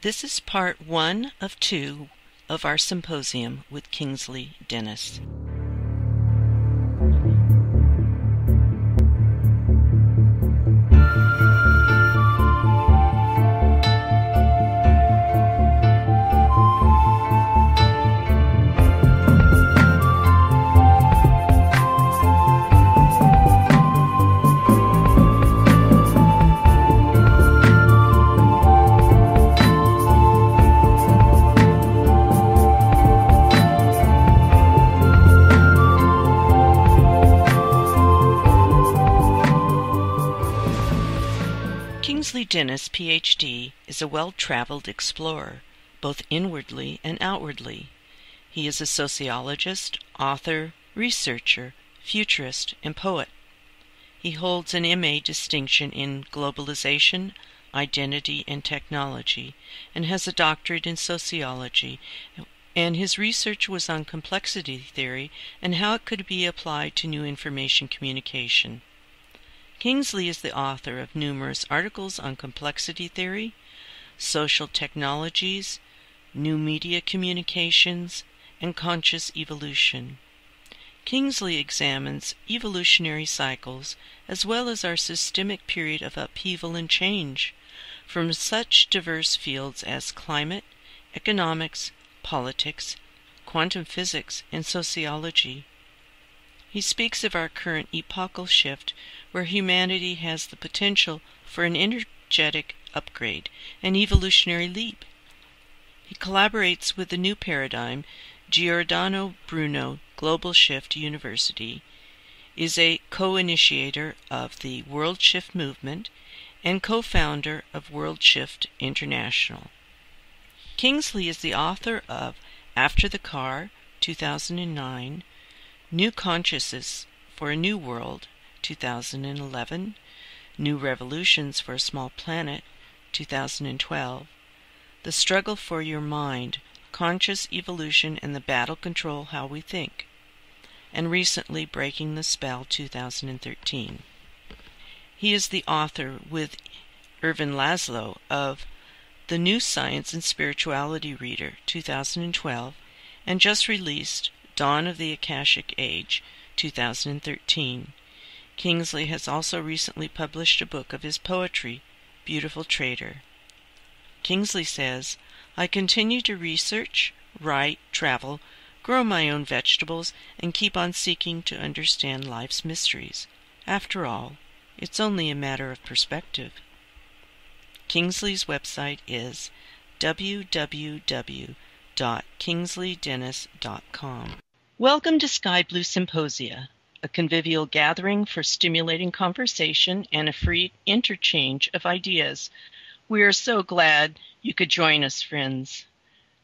This is part one of two of our symposium with Kingsley Dennis. PhD, is a well traveled explorer, both inwardly and outwardly. He is a sociologist, author, researcher, futurist, and poet. He holds an MA distinction in globalization, identity, and technology, and has a doctorate in sociology. And his research was on complexity theory and how it could be applied to new information communication. Kingsley is the author of numerous articles on complexity theory, social technologies, new media communications, and conscious evolution. Kingsley examines evolutionary cycles as well as our systemic period of upheaval and change from such diverse fields as climate, economics, politics, quantum physics, and sociology. He speaks of our current epochal shift where humanity has the potential for an energetic upgrade, an evolutionary leap. He collaborates with the new paradigm, Giordano Bruno Global Shift University, is a co-initiator of the World Shift movement and co-founder of World Shift International. Kingsley is the author of After the Car, 2009, New Consciousness for a New World, 2011, New Revolutions for a Small Planet, 2012, The Struggle for Your Mind, Conscious Evolution and the Battle Control How We Think, and recently Breaking the Spell, 2013. He is the author with Ervin Laszlo of The New Science and Spirituality Reader, 2012, and just released Dawn of the Akashic Age, 2013. Kingsley has also recently published a book of his poetry, Beautiful Traitor. Kingsley says, I continue to research, write, travel, grow my own vegetables, and keep on seeking to understand life's mysteries. After all, it's only a matter of perspective. Kingsley's website is www.kingsleydennis.com. Welcome to Sky Blue Symposia, a convivial gathering for stimulating conversation and a free interchange of ideas. We are so glad you could join us, friends.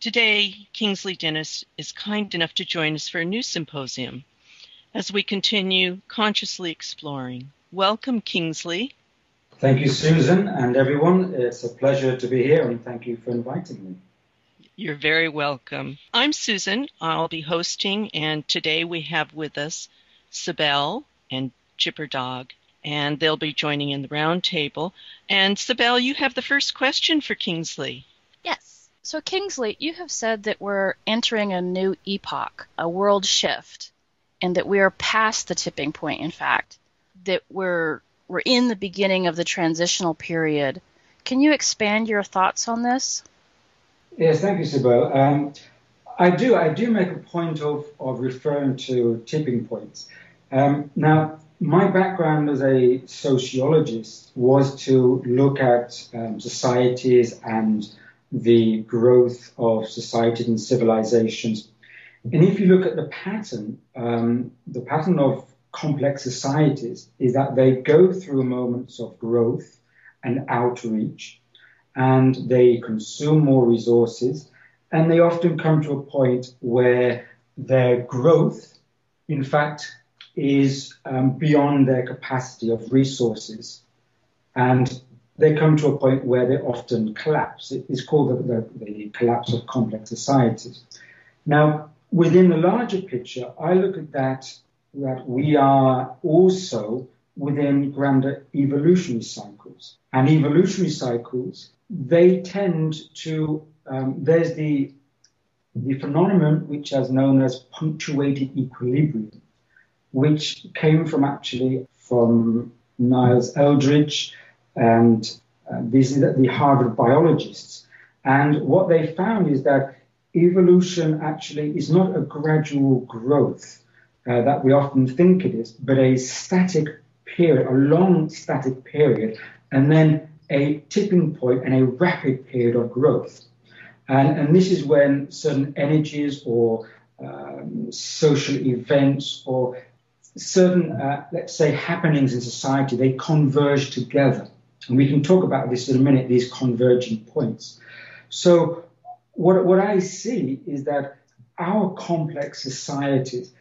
Today, Kingsley Dennis is kind enough to join us for a new symposium as we continue consciously exploring. Welcome, Kingsley. Thank you, Susan, and everyone. It's a pleasure to be here, and thank you for inviting me. You're very welcome. I'm Susan. I'll be hosting, and today we have with us Sibel and Chipper Dog, and they'll be joining in the roundtable. And Sibel, you have the first question for Kingsley. Yes. So, Kingsley, you have said that we're entering a new epoch, a world shift, and that we are past the tipping point, in fact, that we're, we're in the beginning of the transitional period. Can you expand your thoughts on this? Yes, thank you, Sibel. Um, I do. I do make a point of, of referring to tipping points. Um, now, my background as a sociologist was to look at um, societies and the growth of societies and civilizations. And if you look at the pattern, um, the pattern of complex societies is that they go through moments of growth and outreach and they consume more resources, and they often come to a point where their growth, in fact, is um, beyond their capacity of resources. And they come to a point where they often collapse. It is called the, the, the collapse of complex societies. Now, within the larger picture, I look at that that we are also within grander evolutionary cycles. and evolutionary cycles, they tend to, um, there's the, the phenomenon which is known as punctuated equilibrium, which came from actually from Niles Eldredge and uh, these are the Harvard biologists. And what they found is that evolution actually is not a gradual growth uh, that we often think it is, but a static period, a long static period, and then a tipping point and a rapid period of growth. And, and this is when certain energies or um, social events or certain, uh, let's say, happenings in society, they converge together. And we can talk about this in a minute, these converging points. So what, what I see is that our complex societies,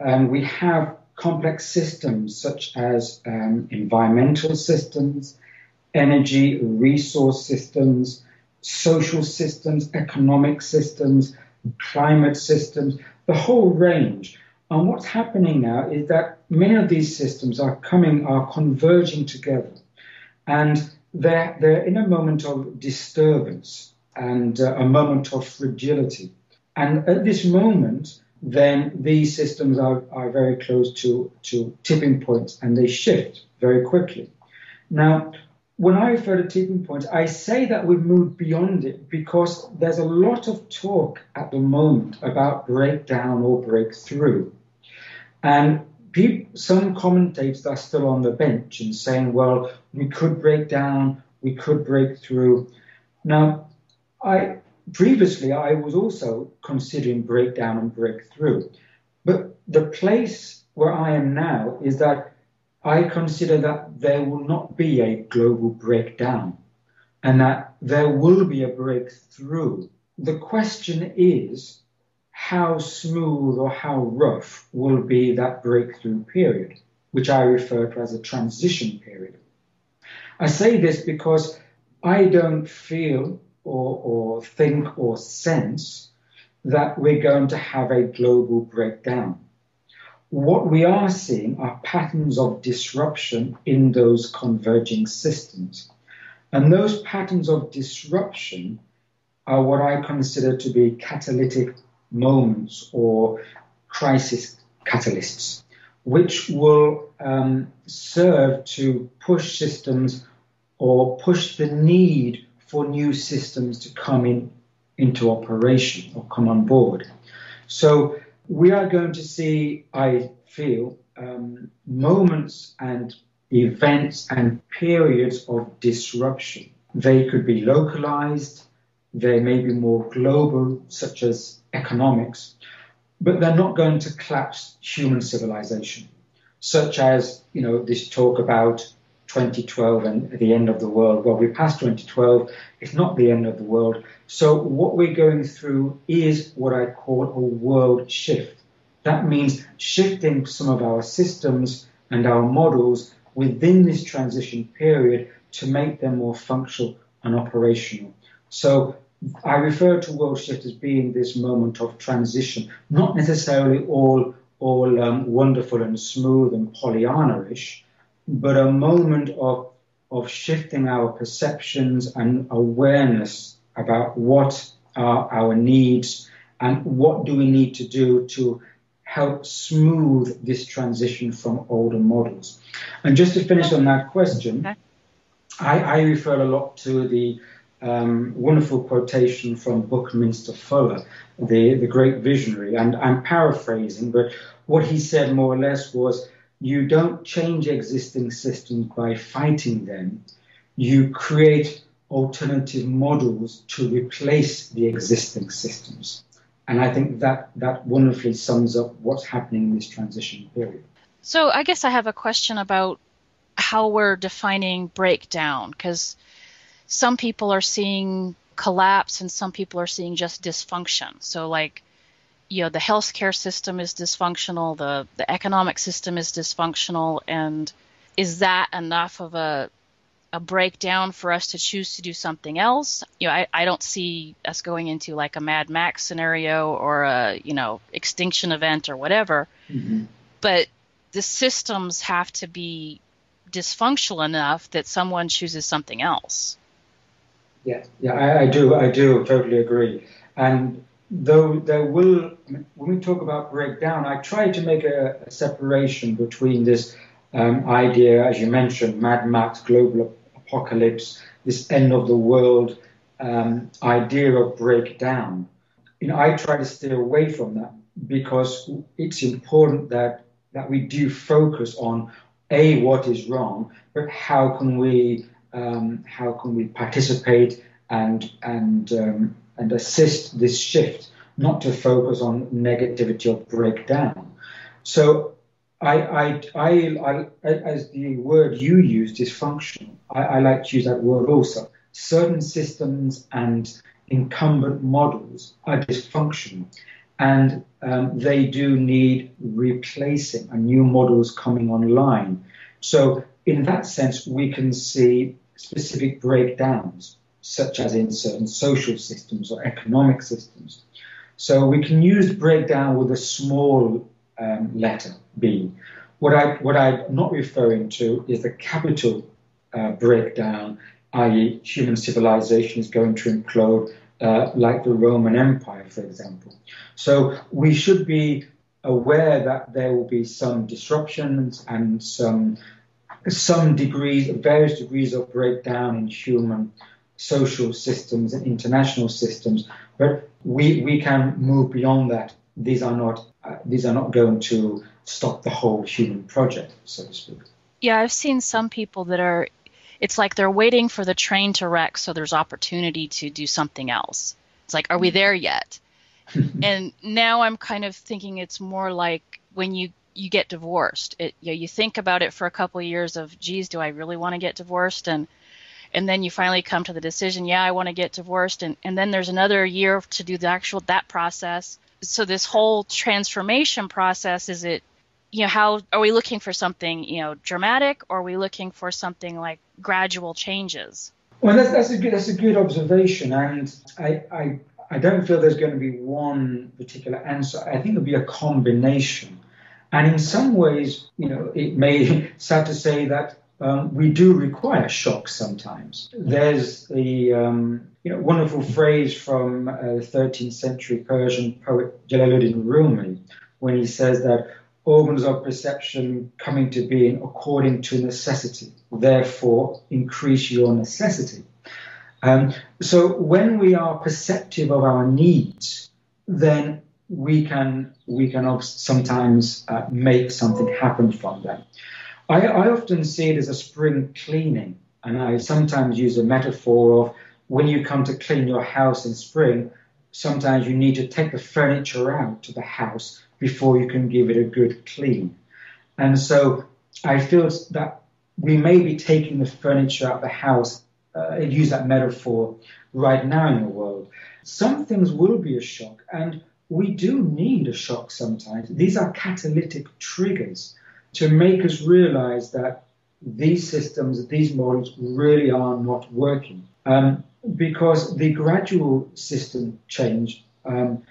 um, we have complex systems such as um, environmental systems, energy, resource systems, social systems, economic systems, climate systems, the whole range. And what's happening now is that many of these systems are coming, are converging together. And they're, they're in a moment of disturbance and uh, a moment of fragility. And at this moment, then these systems are, are very close to, to tipping points and they shift very quickly. Now, when I refer to tipping points, I say that we've moved beyond it because there's a lot of talk at the moment about breakdown or breakthrough. And people, some commentators are still on the bench and saying, well, we could break down, we could break through. Now, I previously I was also considering breakdown and breakthrough, but the place where I am now is that I consider that there will not be a global breakdown and that there will be a breakthrough. The question is how smooth or how rough will be that breakthrough period, which I refer to as a transition period. I say this because I don't feel or, or think or sense that we're going to have a global breakdown. What we are seeing are patterns of disruption in those converging systems. And those patterns of disruption are what I consider to be catalytic moments or crisis catalysts, which will um, serve to push systems or push the need for new systems to come in into operation or come on board. So we are going to see, I feel, um, moments and events and periods of disruption. They could be localized, they may be more global, such as economics, but they're not going to collapse human civilization, such as, you know, this talk about 2012 and the end of the world. Well, we passed 2012. It's not the end of the world. So what we're going through is what I call a world shift. That means shifting some of our systems and our models within this transition period to make them more functional and operational. So I refer to world shift as being this moment of transition, not necessarily all all um, wonderful and smooth and Pollyanna-ish, but a moment of, of shifting our perceptions and awareness about what are our needs and what do we need to do to help smooth this transition from older models. And just to finish on that question, I, I refer a lot to the um, wonderful quotation from Buckminster Fuller, the, the great visionary, and I'm paraphrasing, but what he said more or less was you don't change existing systems by fighting them. You create alternative models to replace the existing systems. And I think that, that wonderfully sums up what's happening in this transition period. So I guess I have a question about how we're defining breakdown, because some people are seeing collapse and some people are seeing just dysfunction. So, like, you know the healthcare system is dysfunctional, the the economic system is dysfunctional, and is that enough of a a breakdown for us to choose to do something else? You know, I, I don't see us going into like a Mad Max scenario or a you know extinction event or whatever, mm-hmm. but the systems have to be dysfunctional enough that someone chooses something else. Yeah, yeah, I, I do, I do totally agree. And though there will, when we talk about breakdown, I try to make a, a separation between this um, idea, as you mentioned, Mad Max, global apocalypse, this end of the world um, idea of breakdown. You know, I try to steer away from that because it's important that that we do focus on a what is wrong, but how can we um, how can we participate and and um, and assist this shift, not to focus on negativity or breakdown. So I, I, I, I as the word you used, dysfunctional, I, I like to use that word also. Certain systems and incumbent models are dysfunctional and um, they do need replacing and new models coming online. So, in that sense, we can see specific breakdowns, such as in certain social systems or economic systems. So, we can use breakdown with a small um, letter B. What, I, what I'm not referring to is the capital uh, breakdown, i.e., human civilization is going to implode uh, like the Roman Empire, for example. So we should be aware that there will be some disruptions and some some degrees, various degrees of breakdown in human social systems and international systems, but we we can move beyond that. These are not uh, these are not going to stop the whole human project, so to speak. Yeah, I've seen some people that are it's like they're waiting for the train to wreck so there's opportunity to do something else. It's like, are we there yet? and now I'm kind of thinking it's more like when you you get divorced. It you, know, you think about it for a couple of years of, geez, do I really want to get divorced? And and then you finally come to the decision, yeah, I want to get divorced. And and then there's another year to do the actual that process. So this whole transformation process is it you know how are we looking for something you know dramatic or are we looking for something like gradual changes well that's, that's a good that's a good observation and I, I i don't feel there's going to be one particular answer i think it'll be a combination and in some ways you know it may sad to say that um, we do require shocks sometimes. There's a um, you know, wonderful phrase from uh, 13th century Persian poet Jalaluddin Rumi when he says that organs of perception coming to being according to necessity. Therefore, increase your necessity. Um, so when we are perceptive of our needs, then we can we can sometimes uh, make something happen from them. I, I often see it as a spring cleaning, and I sometimes use a metaphor of when you come to clean your house in spring, sometimes you need to take the furniture out to the house before you can give it a good clean. And so I feel that we may be taking the furniture out of the house, uh, use that metaphor, right now in the world. Some things will be a shock, and we do need a shock sometimes. These are catalytic triggers to make us realize that these systems, these models really are not working. Um, because the gradual system change um,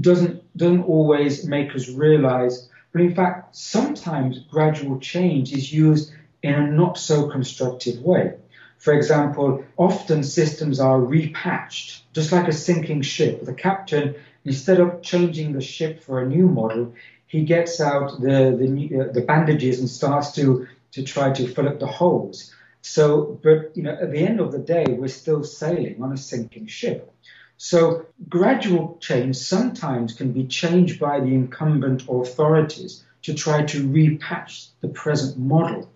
doesn't doesn't always make us realize. But in fact, sometimes gradual change is used in a not so constructive way. For example, often systems are repatched, just like a sinking ship. The captain, instead of changing the ship for a new model, he gets out the the, uh, the bandages and starts to to try to fill up the holes. So, but you know, at the end of the day, we're still sailing on a sinking ship. So gradual change sometimes can be changed by the incumbent authorities to try to repatch the present model.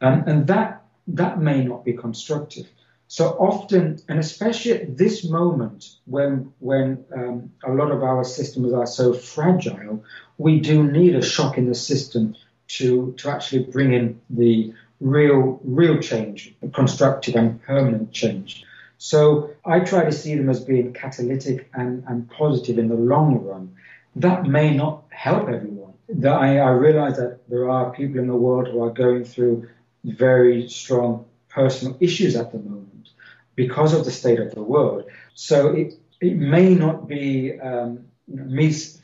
Um, and that, that may not be constructive. So often, and especially at this moment when, when um, a lot of our systems are so fragile, we do need a shock in the system to, to actually bring in the real, real change, constructive and permanent change. So I try to see them as being catalytic and, and positive in the long run. That may not help everyone. That I, I realize that there are people in the world who are going through very strong personal issues at the moment because of the state of the world. So it, it may not be um,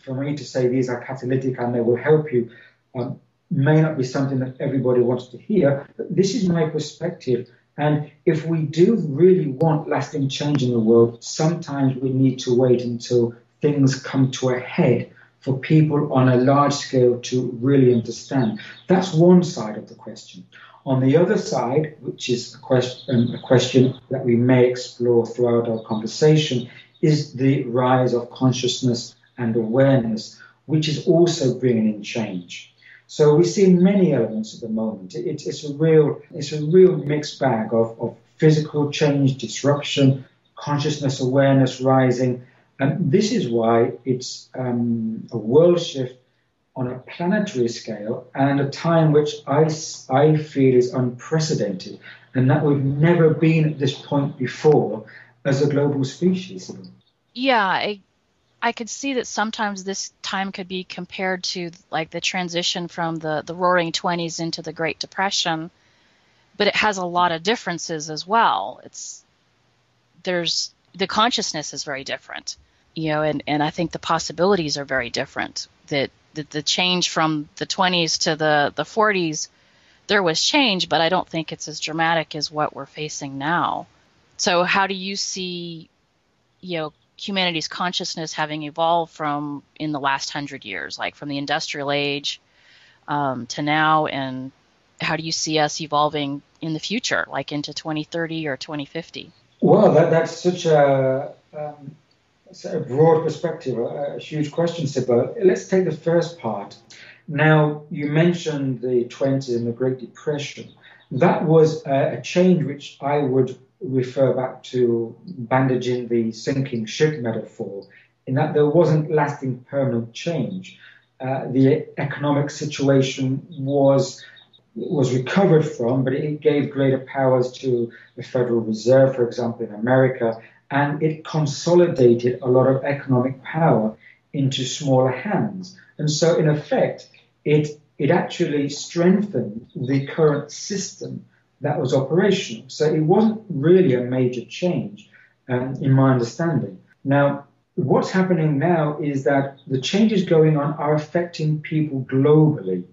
for me to say these are catalytic and they will help you. Um, may not be something that everybody wants to hear, but this is my perspective. And if we do really want lasting change in the world, sometimes we need to wait until things come to a head for people on a large scale to really understand. That's one side of the question. On the other side, which is a question, a question that we may explore throughout our conversation, is the rise of consciousness and awareness, which is also bringing in change. So we see many elements at the moment. It, it's a real, it's a real mixed bag of, of physical change, disruption, consciousness awareness rising, and this is why it's um, a world shift on a planetary scale and a time which I, I feel is unprecedented and that we've never been at this point before as a global species. Yeah, I, I could see that sometimes this time could be compared to like the transition from the, the roaring 20s into the Great Depression, but it has a lot of differences as well. It's there's the consciousness is very different you know and, and i think the possibilities are very different that, that the change from the 20s to the, the 40s there was change but i don't think it's as dramatic as what we're facing now. So how do you see you know humanity's consciousness having evolved from in the last hundred years like from the industrial age um, to now? And how do you see us evolving in the future like into 2030 or 2050 well that, that's such a um, a broad perspective, a, a huge question, Sibel. Let's take the first part. Now, you mentioned the 20s and the Great Depression. That was a, a change which I would refer back to bandaging the sinking ship metaphor, in that there wasn't lasting permanent change. Uh, the economic situation was was recovered from, but it gave greater powers to the Federal Reserve, for example, in America, and it consolidated a lot of economic power into smaller hands. And so, in effect, it, it actually strengthened the current system that was operational. So, it wasn't really a major change, um, in my understanding. Now, what's happening now is that the changes going on are affecting people globally.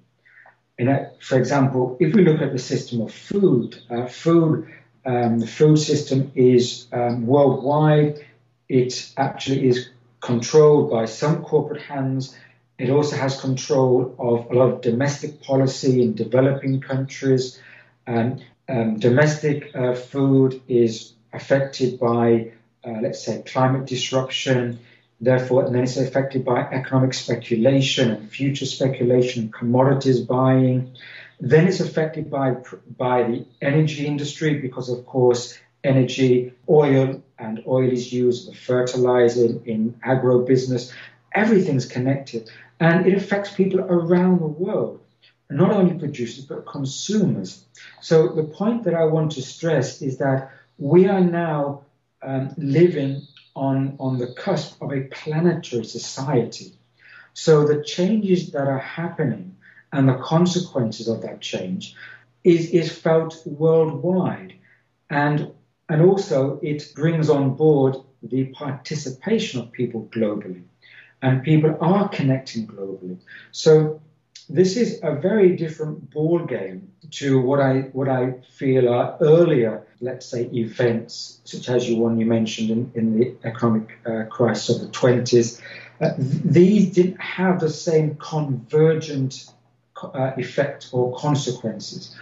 A, for example, if we look at the system of food, uh, food um, the food system is um, worldwide. It actually is controlled by some corporate hands. It also has control of a lot of domestic policy in developing countries. Um, um domestic uh, food is affected by, uh, let's say, climate disruption. Therefore, and then it's affected by economic speculation and future speculation, commodities buying. Then it's affected by, by the energy industry because, of course, energy, oil, and oil is used as a fertilizer in, agro business. Everything's connected. And it affects people around the world, not only producers, but consumers. So the point that I want to stress is that we are now um, living on, on the cusp of a planetary society. So the changes that are happening and the consequences of that change is, is felt worldwide. And, and also, it brings on board the participation of people globally. And people are connecting globally. So, this is a very different ball game to what I what I feel are earlier, let's say, events such as you one you mentioned in, in the economic uh, crisis of the 20s. Uh, these didn't have the same convergent uh, effect or consequences.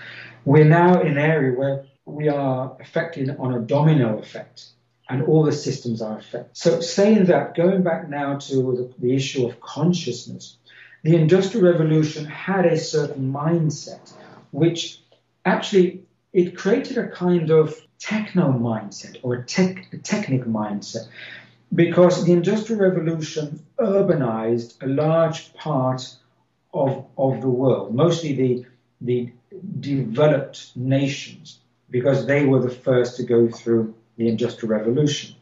We're now in an area where we are affected on a domino effect and all the systems are affected. So, saying that, going back now to the, the issue of consciousness, the Industrial Revolution had a certain mindset, which actually it created a kind of techno mindset or a, tech, a technic mindset because the Industrial Revolution urbanized a large part of, of the world, mostly the, the developed nations, because they were the first to go through the Industrial Revolution.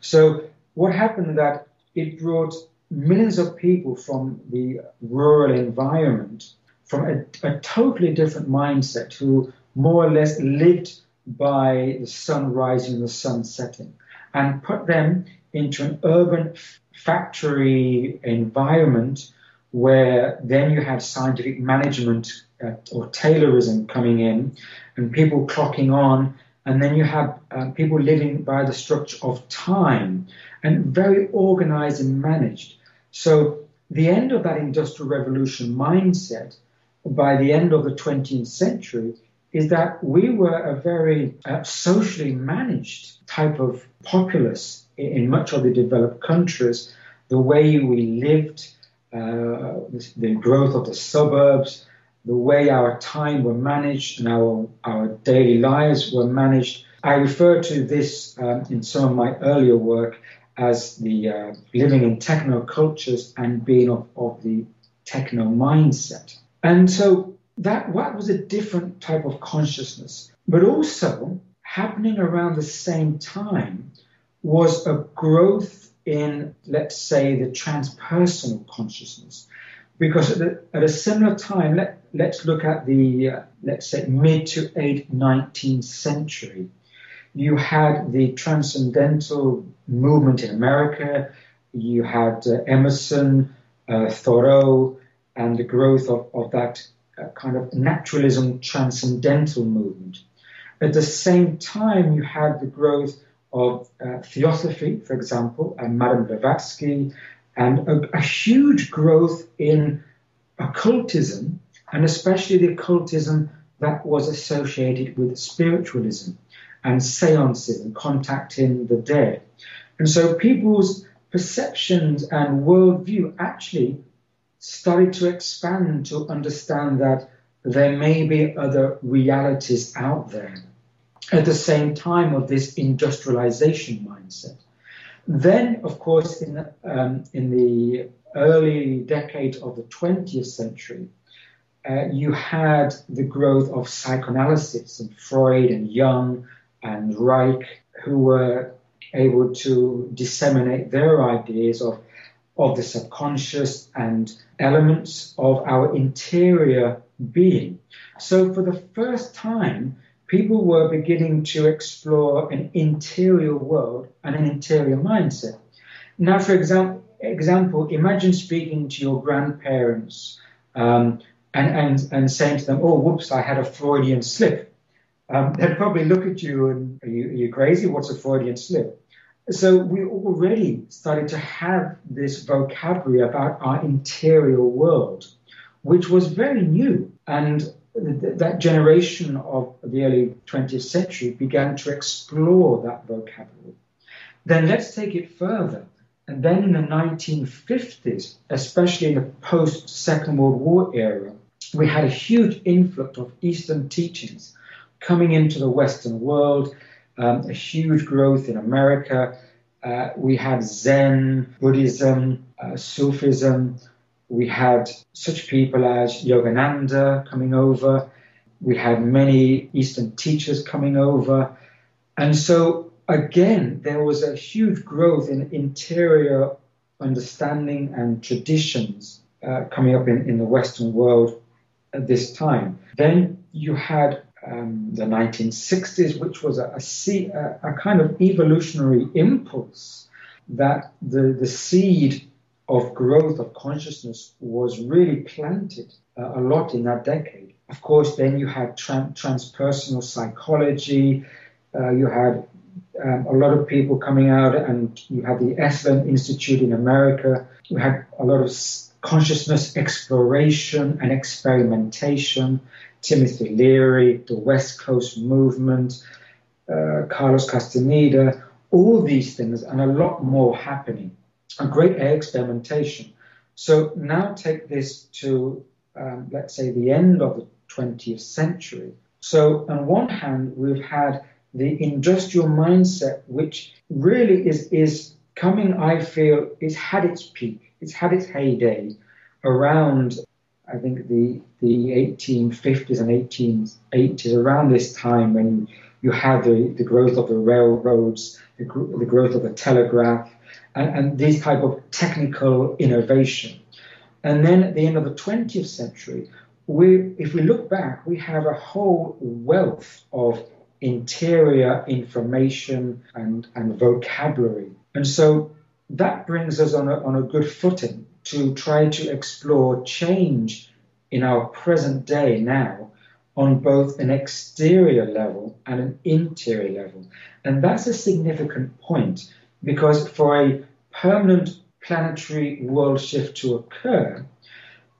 So what happened that it brought millions of people from the rural environment from a, a, totally different mindset who more or less lived by the sun rising and the sun setting and put them into an urban factory environment where then you had scientific management uh, or Taylorism coming in, and people clocking on, and then you have uh, people living by the structure of time and very organized and managed. So the end of that industrial revolution mindset by the end of the 20th century is that we were a very uh, socially managed type of populace in, in, much of the developed countries. The way we lived, the, the growth of the suburbs, the way our time were managed and our, our daily lives were managed. I refer to this um, in some of my earlier work as the uh, living in techno cultures and being of, of the techno mindset. And so that, that was a different type of consciousness. But also happening around the same time was a growth in, let's say, the transpersonal consciousness. Because at a, at a similar time, let, let's look at the, uh, let's say, mid to late 19th century you had the transcendental movement in America, you had uh, Emerson, uh, Thoreau, and the growth of, of that uh, kind of naturalism transcendental movement. At the same time, you had the growth of uh, theosophy, for example, and Madame Blavatsky, and a, a huge growth in occultism, and especially the occultism that was associated with spiritualism and seances and contacting the dead. And so people's perceptions and worldview actually started to expand to understand that there may be other realities out there at the same time of this industrialization mindset. Then, of course, in the, um, in the early decade of the 20th century, uh, you had the growth of psychoanalysis and Freud and Jung and Reich, who were able to disseminate their ideas of, of the subconscious and elements of our interior being. So, for the first time, people were beginning to explore an interior world and an interior mindset. Now, for example, example imagine speaking to your grandparents um, and, and, and saying to them, Oh, whoops, I had a Freudian slip um, they'd probably look at you and are you, are you crazy? What's a Freudian slip? So we already started to have this vocabulary about our interior world, which was very new. And that generation of the early 20th century began to explore that vocabulary. Then let's take it further. And then in the 1950s, especially in the post Second World War era, we had a huge influx of Eastern teachings coming into the Western world, um, a huge growth in America. Uh, we had Zen, Buddhism, uh, Sufism. We had such people as Yogananda coming over. We had many Eastern teachers coming over. And so, again, there was a huge growth in interior understanding and traditions uh, coming up in, in the Western world at this time. Then you had um, the 1960s, which was a, a, a, kind of evolutionary impulse that the, the seed of growth of consciousness was really planted uh, a lot in that decade. Of course, then you had tra- transpersonal psychology, uh, you had um, a lot of people coming out, and you had the Esalen Institute in America. You had a lot of consciousness exploration and experimentation. Timothy Leary, the West Coast movement, uh, Carlos Castaneda, all these things, and a lot more happening. A great air experimentation. So now take this to, um, let's say, the end of the 20th century. So, on one hand, we've had the industrial mindset, which really is, is coming, I feel, it's had its peak, it's had its heyday around I think the the 1850s and 1880s, around this time when you had the, the growth of the railroads, the, the growth of the telegraph, and, and this type of technical innovation. And then at the end of the 20th century, we, if we look back, we have a whole wealth of interior information and, and vocabulary. And so that brings us on a, on a good footing to try to explore change in our present day now on both an exterior level and an interior level. And that's a significant point because for a permanent planetary world shift to occur,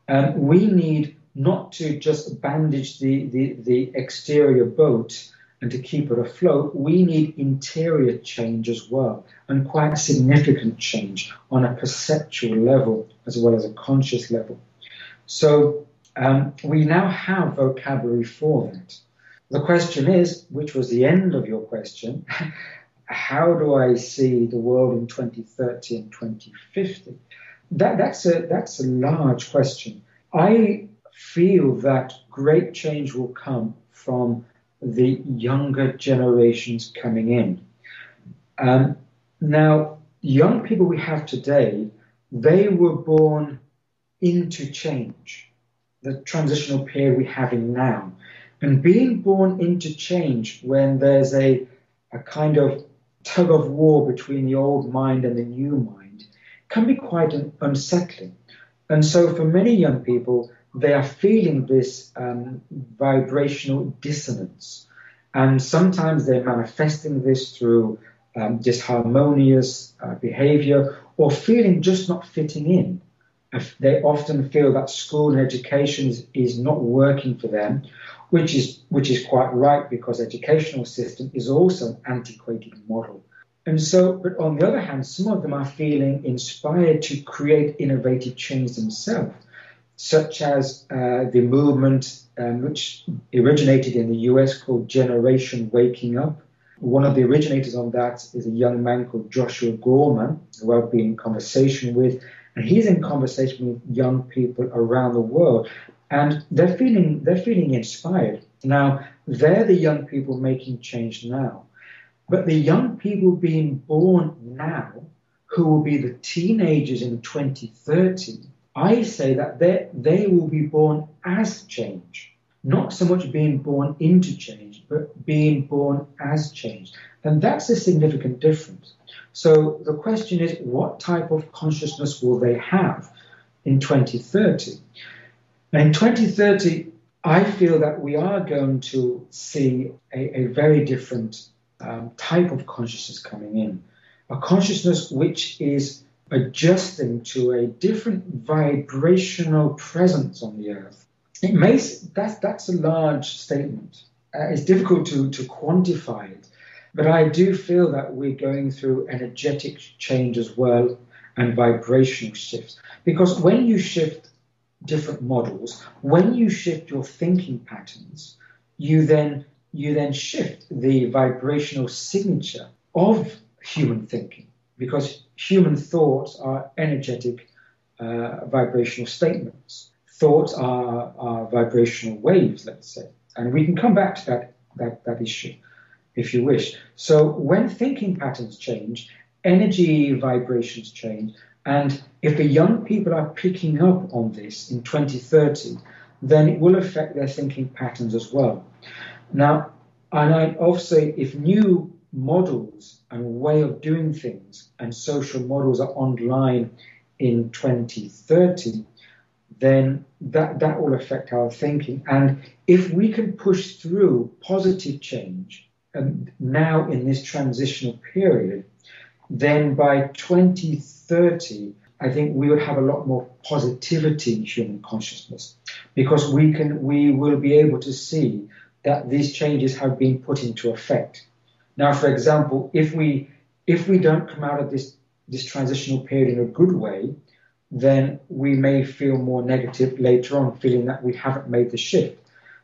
um, we need not to just bandage the, the, the exterior boat and to keep it afloat, we need interior change as well, and quite significant change on a perceptual level as well as a conscious level. So um, we now have vocabulary for that. The question is, which was the end of your question, how do I see the world in 2030 and 2050? That, that's, a, that's a large question. I feel that great change will come from the younger generations coming in. Um, now, young people we have today, they were born into change, the transitional period we're having now. And being born into change when there's a, a kind of tug of war between the old mind and the new mind can be quite unsettling. And so, for many young people, they are feeling this um, vibrational dissonance. And sometimes they're manifesting this through um, disharmonious uh, behavior or feeling just not fitting in. They often feel that school and education is, is not working for them, which is, which is quite right because educational system is also an antiquated model. And so, but on the other hand, some of them are feeling inspired to create innovative change themselves such as uh, the movement um, which originated in the US called Generation Waking Up. One of the originators on that is a young man called Joshua Gorman, who I've been in conversation with, and he's in conversation with young people around the world, and they're feeling they're feeling inspired. Now they're the young people making change now, but the young people being born now, who will be the teenagers in 2030 I say that they, they will be born as change, not so much being born into change, but being born as change. And that's a significant difference. So the question is, what type of consciousness will they have in 2030? In 2030, I feel that we are going to see a, a very different um, type of consciousness coming in. A consciousness which is adjusting to a different vibrational presence on the earth. It may that's that's a large statement. Uh, it's difficult to to quantify it, but I do feel that we're going through energetic change as well and vibrational shifts. Because when you shift different models, when you shift your thinking patterns, you then you then shift the vibrational signature of human thinking because human thoughts are energetic uh, vibrational statements. Thoughts are, are, vibrational waves, let's say. And we can come back to that, that, that issue if you wish. So when thinking patterns change, energy vibrations change. And if the young people are picking up on this in 2030, then it will affect their thinking patterns as well. Now, and I also, say if new models and way of doing things and social models are online in 2030, then that, that will affect our thinking. And if we can push through positive change um, now in this transitional period, then by 2030, I think we would have a lot more positivity in human consciousness because we can we will be able to see that these changes have been put into effect. Now, for example, if we if we don't come out of this this transitional period in a good way, then we may feel more negative later on, feeling that we haven't made the shift.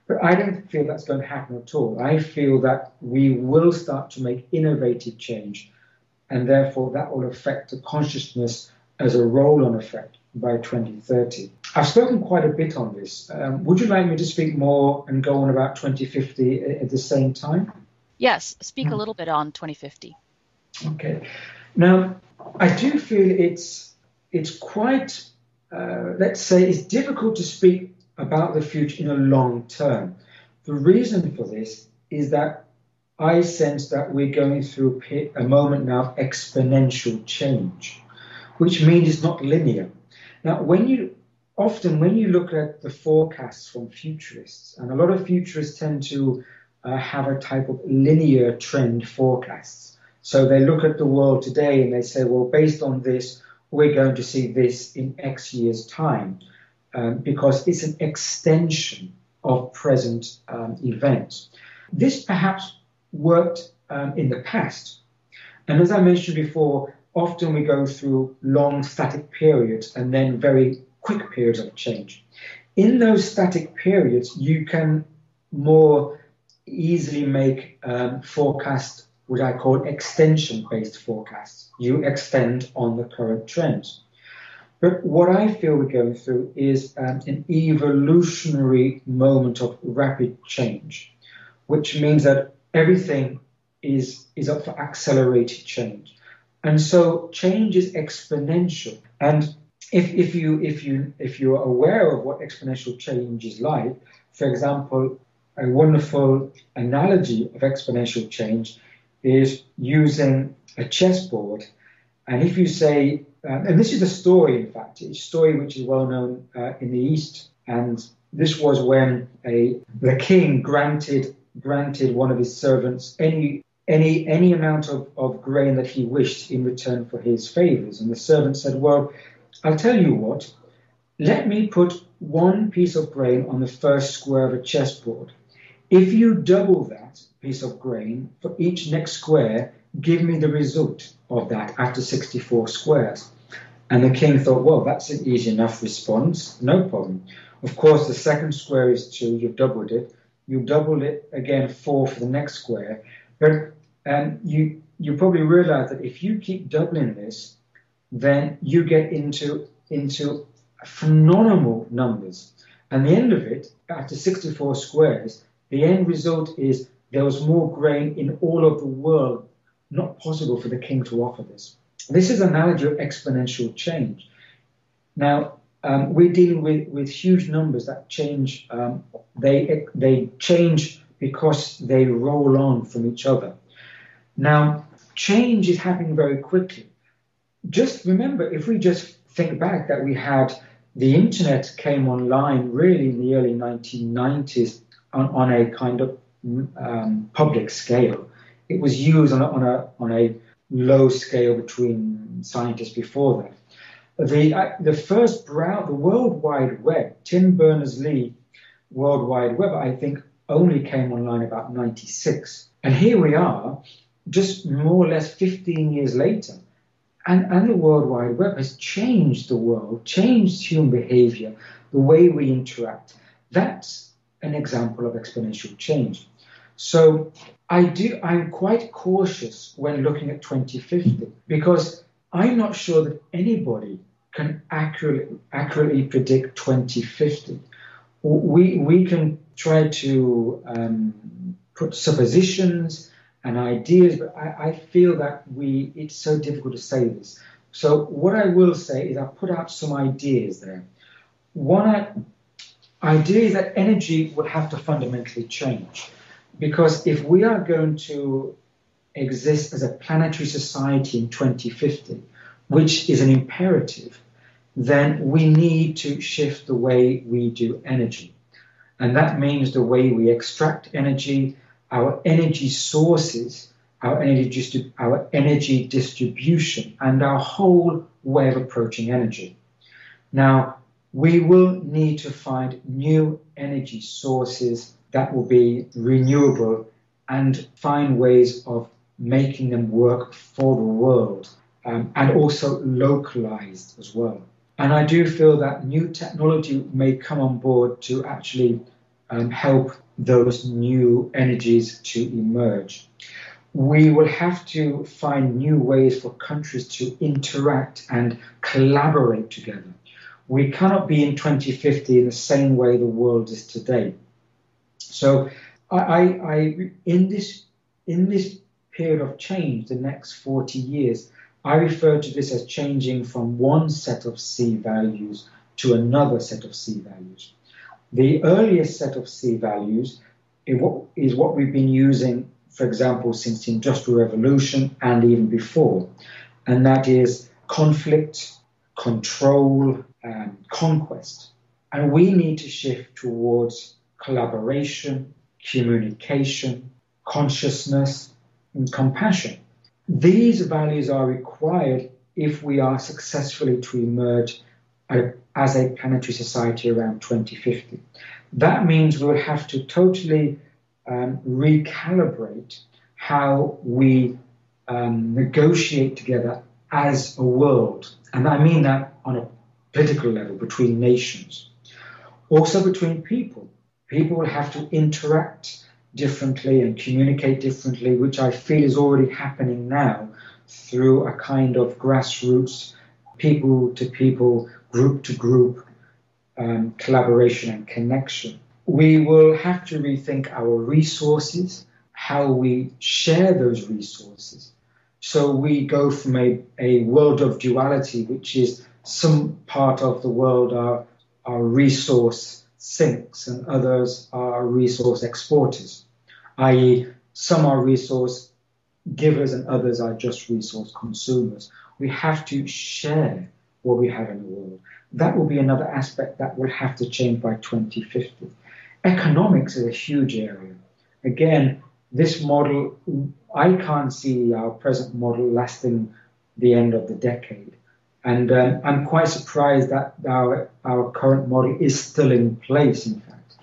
But I don't feel that's going to happen at all. I feel that we will start to make innovative change, and therefore that will affect the consciousness as a roll on effect by 2030. I've spoken quite a bit on this. Um, would you like me to speak more and go on about 2050 at the same time? Yes, speak a hmm. little bit on 2050. Okay. Now, I do feel it's it's quite, uh, let's say, it's difficult to speak about the future in a long term. The reason for this is that I sense that we're going through a moment now of exponential change. which means it's not linear. Now, when you often when you look at the forecasts from futurists, and a lot of futurists tend to uh, have a type of linear trend forecasts. So they look at the world today and they say, well, based on this, we're going to see this in X years' time, um, because it's an extension of present um, events. This perhaps worked um, in the past. And as I mentioned before, often we go through long static periods and then very quick periods of change. In those static periods, you can more easily make um, forecasts, what I call extension based forecasts. You extend on the current trends. But what I feel we're going through is um, an evolutionary moment of rapid change, which means that everything is, is up for accelerated change. And so change is exponential. And if, if you if you if you're aware of what exponential change is like, for example, a wonderful analogy of exponential change is using a chessboard. And if you say, uh, and this is a story, in fact, it's a story which is well known uh, in the East, and this was when a the king granted granted one of his servants any any any amount of, of grain that he wished in return for his favors. And the servant said, Well, I'll tell you what, let me put one piece of grain on the first square of a chessboard. If you double that piece of grain for each next square, give me the result of that after 64 squares. And the king thought, well, that's an easy enough response, no problem. Of course, the second square is two, you've doubled it. You double it again, four for the next square. But um, you you probably realize that if you keep doubling this, then you get into into phenomenal numbers. And the end of it, after 64 squares, the end result is there was more grain in all of the world, not possible for the king to offer this. This is an analogy of exponential change. Now, um, we're dealing with, with huge numbers that change. Um, they they change because they roll on from each other. Now, change is happening very quickly. Just remember, if we just think back that we had the internet came online really in the early 1990s on, on a kind of um, public scale. It was used on a, on a, on a low scale between scientists before that. The, uh, the first brow, the World Wide Web, Tim Berners-Lee World Wide Web, I think only came online about 96. And here we are, just more or less 15 years later. And, and the World Wide Web has changed the world, changed human behavior, the way we interact. That's an example of exponential change. So I do I'm quite cautious when looking at 2050 because I'm not sure that anybody can accurately accurately predict 2050. We we can try to um, put suppositions and ideas, but I, I feel that we it's so difficult to say this. So what I will say is I'll put out some ideas there. One idea is that energy will have to fundamentally change. Because if we are going to exist as a planetary society in 2050, which is an imperative, then we need to shift the way we do energy. And that means the way we extract energy, our energy sources, our energy, our energy distribution, and our whole way of approaching energy. Now, we will need to find new energy sources that will be renewable and find ways of making them work for the world um, and also localized as well. And I do feel that new technology may come on board to actually um, help those new energies to emerge. We will have to find new ways for countries to interact and collaborate together. We cannot be in 2050 in the same way the world is today. So, I, I, I in this in this period of change, the next 40 years, I refer to this as changing from one set of C values to another set of C values. The earliest set of C values is what we've been using, for example, since the Industrial Revolution and even before, and that is conflict, control, and conquest. And we need to shift towards collaboration, communication, consciousness, and compassion. These values are required if we are successfully to emerge as a planetary society around 2050. That means we'll have to totally um, recalibrate how we um, negotiate together as a world. And I mean that on a political level between nations, also between people. People will have to interact differently and communicate differently, which I feel is already happening now through a kind of grassroots, people to people, group to group um, collaboration and connection. We will have to rethink our resources, how we share those resources. So we go from a, a world of duality, which is some part of the world are, are resource sinks and others are resource exporters, i.e., some are resource givers and others are just resource consumers. We have to share what we have in the world. That will be another aspect that will have to change by 2050. Economics is a huge area. Again, this model, I can't see our present model lasting the end of the decade. And um, I'm quite surprised that our, our current model is still in place, in fact.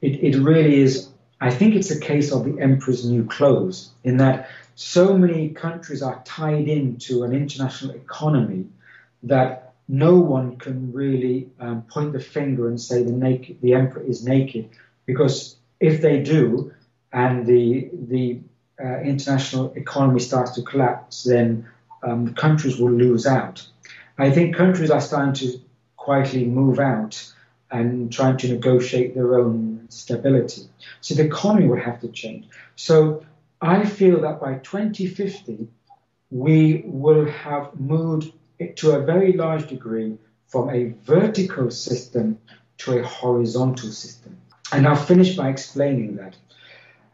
It, it really is, I think it's a case of the emperor's new clothes, in that so many countries are tied into an international economy that no one can really um, point the finger and say the, naked, the emperor is naked, because if they do, and the the uh, international economy starts to collapse, then um, countries will lose out. I think countries are starting to quietly move out and trying to negotiate their own stability. So the economy will have to change. So I feel that by 2050, we will have moved to a very large degree from a vertical system to a horizontal system. And I'll finish by explaining that.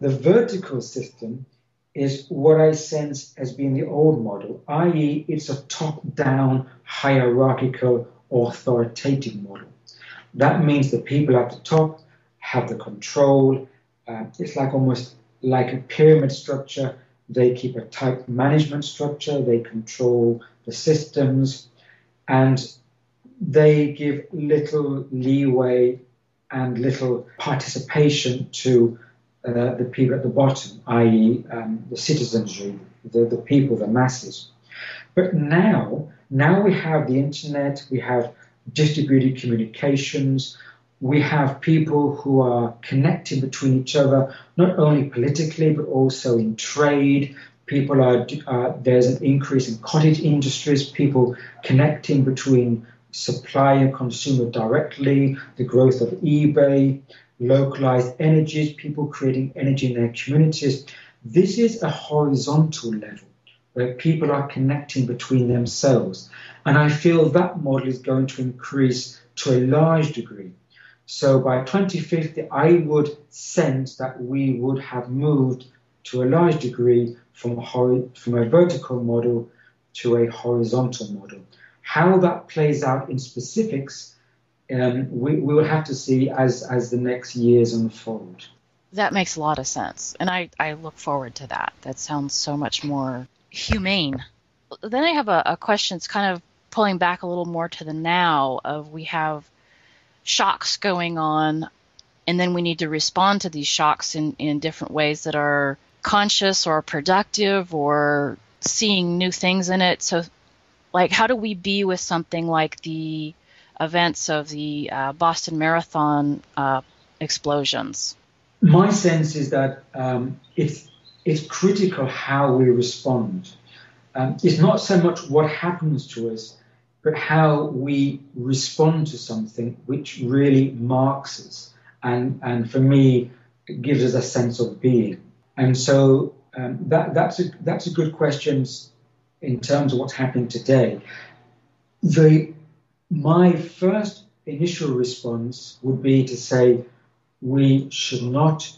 The vertical system is what I sense as being the old model, i.e., it's a top down, hierarchical, authoritative model. That means the people at the top have the control. Uh, it's like almost like a pyramid structure. They keep a tight management structure, they control the systems, and they give little leeway and little participation to uh, the people at the bottom, i.e., um, the citizenry, the, the people, the masses. But now, now we have the internet, we have distributed communications, we have people who are connecting between each other, not only politically, but also in trade. People are, uh, there's an increase in cottage industries, people connecting between supplier and consumer directly, the growth of eBay, localized energies, people creating energy in their communities. This is a horizontal level where people are connecting between themselves. And I feel that model is going to increase to a large degree. So by 2050, I would sense that we would have moved to a large degree from a, from a vertical model to a horizontal model. How that plays out in specifics um, we, we will have to see as, as the next years unfold. That makes a lot of sense. And I, I look forward to that. That sounds so much more humane. Then I have a, a question. It's kind of pulling back a little more to the now of we have shocks going on and then we need to respond to these shocks in, in different ways that are conscious or productive or seeing new things in it. So like how do we be with something like the events of the uh, Boston Marathon uh, explosions? My sense is that um, it's it's critical how we respond. Um, it's not so much what happens to us, but how we respond to something which really marks us and, and for me, gives us a sense of being. And so um, that, that's, a, that's a good question in terms of what's happening today. The my first initial response would be to say we should not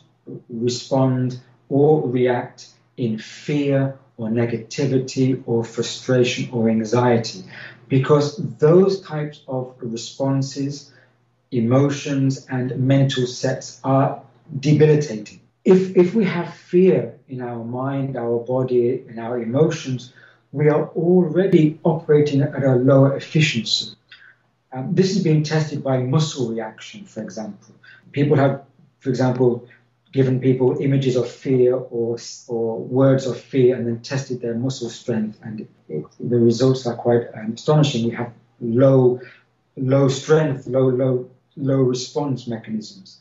respond or react in fear or negativity or frustration or anxiety because those types of responses, emotions, and mental sets are debilitating. If, if we have fear in our mind, our body, and our emotions, we are already operating at a lower efficiency. Um, this is being tested by muscle reaction, for example. People have, for example, given people images of fear or, or words of fear and then tested their muscle strength, and it, it, the results are quite um, astonishing. We have low, low strength, low, low, low response mechanisms.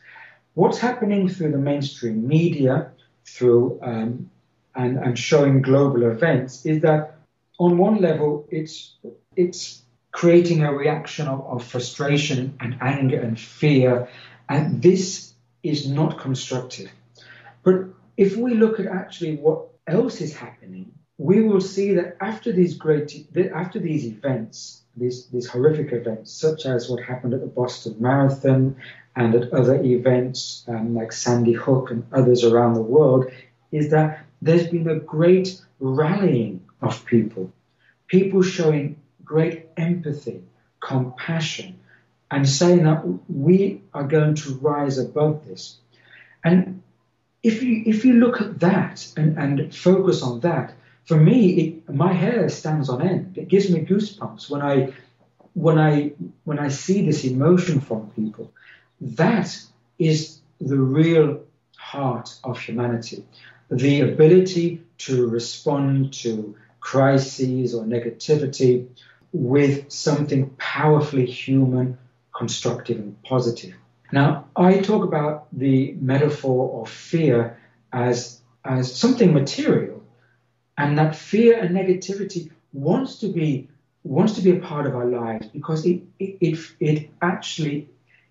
What's happening through the mainstream media, through um, and, and showing global events, is that on one level, it's it's creating a reaction of, of frustration and anger and fear, and this is not constructive. But if we look at actually what else is happening, we will see that after these great, after these events, these, these horrific events, such as what happened at the Boston Marathon and at other events um, like Sandy Hook and others around the world, is that there's been a great rallying of people, people showing great empathy, compassion, and saying that we are going to rise above this. And if you if you look at that and, and focus on that, for me, it, my hair stands on end. It gives me goosebumps when I when I when I see this emotion from people. That is the real heart of humanity, the ability to respond to crises or negativity with something powerfully human constructive and positive. Now, I talk about the metaphor of fear as, as something material, and that fear and negativity wants to be wants to be a part of our lives because it, it, it, it actually,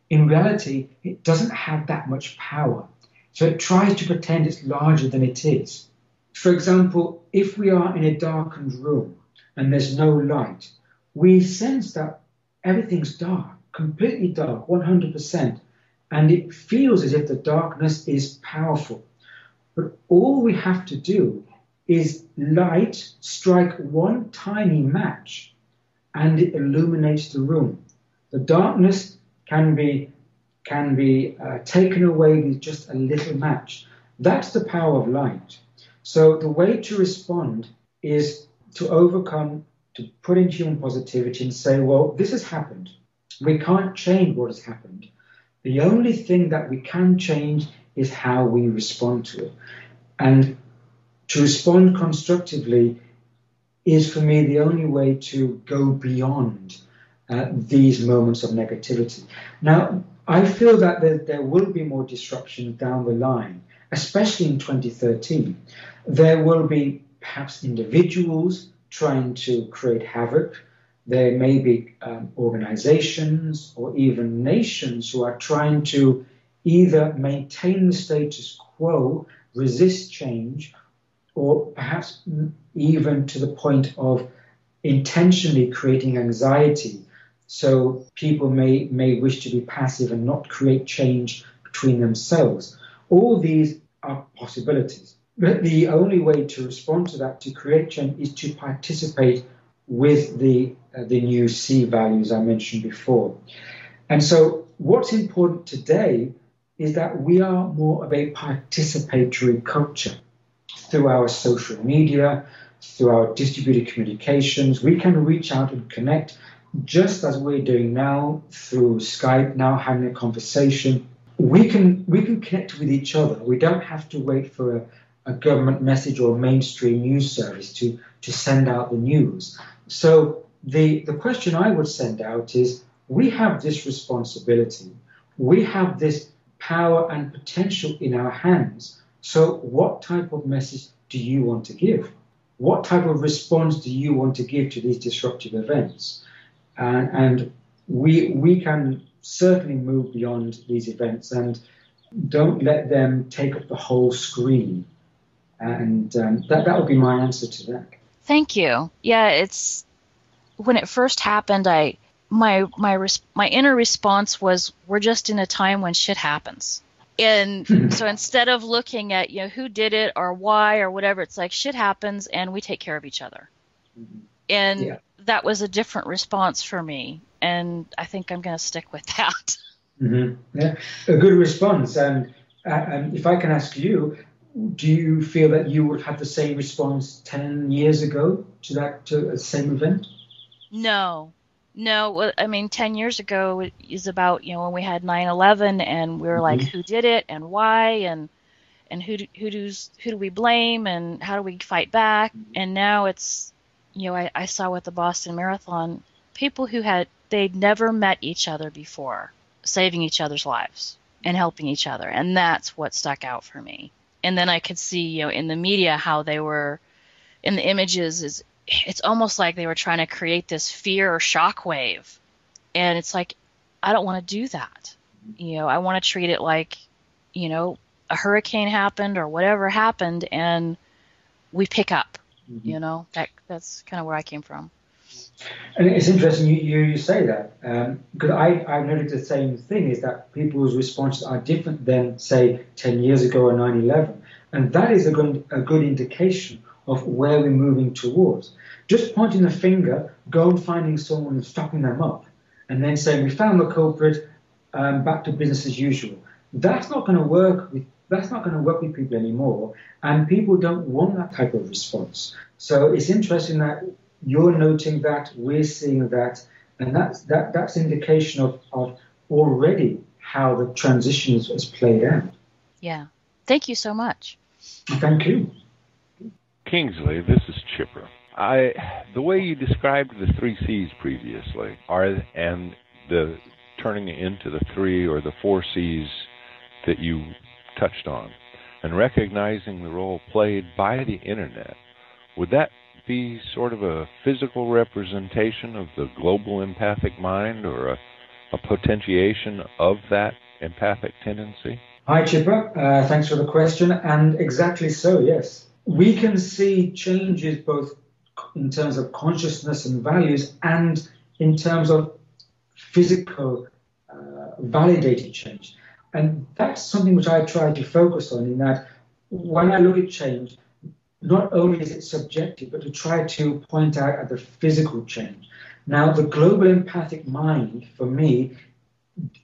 in reality, it doesn't have that much power. So it tries to pretend it's larger than it is. For example, if we are in a darkened room and there's no light, we sense that everything's dark completely dark, 100%, and it feels as if the darkness is powerful. But all we have to do is light strike one tiny match and it illuminates the room. The darkness can be can be uh, taken away with just a little match. That's the power of light. So the way to respond is to overcome, to put in human positivity and say, well, this has happened. We can't change what has happened. The only thing that we can change is how we respond to it. And to respond constructively is for me the only way to go beyond uh, these moments of negativity. Now, I feel that there, there will be more disruption down the line, especially in 2013. There will be perhaps individuals trying to create havoc there may be um, organizations or even nations who are trying to either maintain the status quo, resist change, or perhaps even to the point of intentionally creating anxiety. So people may, may wish to be passive and not create change between themselves. All these are possibilities. But the only way to respond to that, to create change, is to participate with the, uh, the new C values I mentioned before. And so, what's important today is that we are more of a participatory culture through our social media, through our distributed communications. We can reach out and connect just as we're doing now through Skype, now having a conversation. We can we can connect with each other. We don't have to wait for a, a government message or a mainstream news service to, to send out the news. So the, the question I would send out is we have this responsibility, we have this power and potential in our hands. So, what type of message do you want to give? What type of response do you want to give to these disruptive events? And, and we, we can certainly move beyond these events and don't let them take up the whole screen. And um, that, that would be my answer to that. Thank you. Yeah, it's when it first happened. I my my my inner response was, "We're just in a time when shit happens." And so instead of looking at, you know, who did it or why or whatever, it's like shit happens and we take care of each other. Mm-hmm. And Yeah. that was a different response for me. And I think I'm going to stick with that. hmm Yeah, a good response. And, uh, and if I can ask you, do you feel that you would have the same response 10 years ago to that to the same event? No, no. Well, I mean, 10 years ago is about, you know, when we had 9 11 and we were like, Mhm. who did it and why and and who do, who does who do we blame and how do we fight back and now it's you know I, I saw with the boston marathon people who had they'd never met each other before saving each other's lives and helping each other and that's what stuck out for me and then i could see you know in the media how they were in the images is it's almost like they were trying to create this fear or shock wave. And it's like i don't want to do that. You know i want to treat it like you know a hurricane happened or whatever happened and we pick up Mm-hmm. you know? That that's kind of where i came from And it's interesting you, you, you say that because I, I've noticed the same thing is that people's responses are different than, say, 10 years ago or 9 11. And that is a good, a good indication of where we're moving towards. Just pointing the finger, go and finding someone and stopping them up, and then saying, We found the culprit, um, back to business as usual. That's not going to work with that's not going to work with people anymore, and people don't want that type of response. So it's interesting that you're noting that, we're seeing that, and that's that that's indication of, of already how the transition has, has played out. yeah thank you so much Thank you. Kingsley, this is Chipper. I the way you described the three C's previously are and the turning into the three or the four C's that you touched on and recognizing the role played by the internet, would that be sort of a physical representation of the global empathic mind or a, a potentiation of that empathic tendency? Hi, Chipper. Uh, thanks for the question. And exactly so, yes. We can see changes both in terms of consciousness and values and in terms of physical, uh, validated change. And that's something which I try to focus on in that when I look at change, not only is it subjective, but to try to point out at the physical change. Now, the global empathic mind, for me,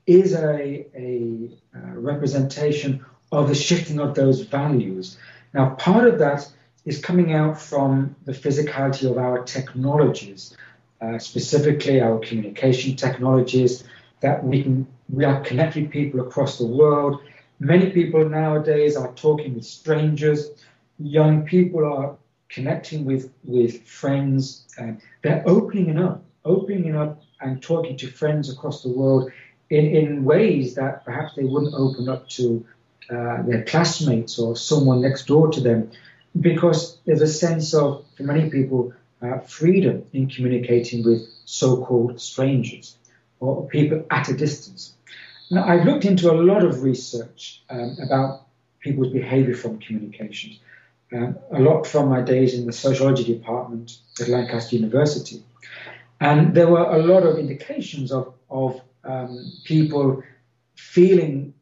is a, a, uh representation of the shifting of those values. Now, part of that is coming out from the physicality of our technologies, uh, specifically our communication technologies, that we can we are connecting people across the world. Many people nowadays are talking with strangers. Young people are connecting with with friends. Uh, they're opening up, opening up, and talking to friends across the world in, in ways that perhaps they wouldn't open up to uh, their classmates or someone next door to them, because there's a sense of, for many people, uh, freedom in communicating with so-called strangers or people at a distance. Now, I've looked into a lot of research um, about people's behavior from communications, um, a lot from my days in the sociology department at Lancaster University. And there were a lot of indications of, of um, people feeling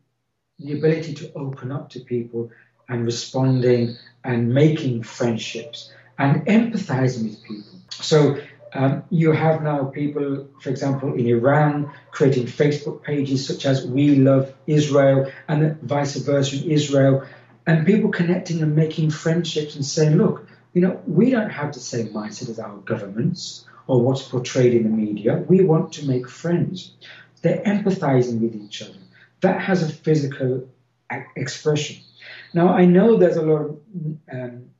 the ability to open up to people and responding and making friendships and empathizing with people. So um, you have now people, for example, in Iran creating Facebook pages such as We Love Israel and vice versa in Israel, and people connecting and making friendships and saying, look, you know, we don't have the same mindset as our governments or what's portrayed in the media. We want to make friends. They're empathizing with each other. That has a physical expression. Now, I know there's a lot of um,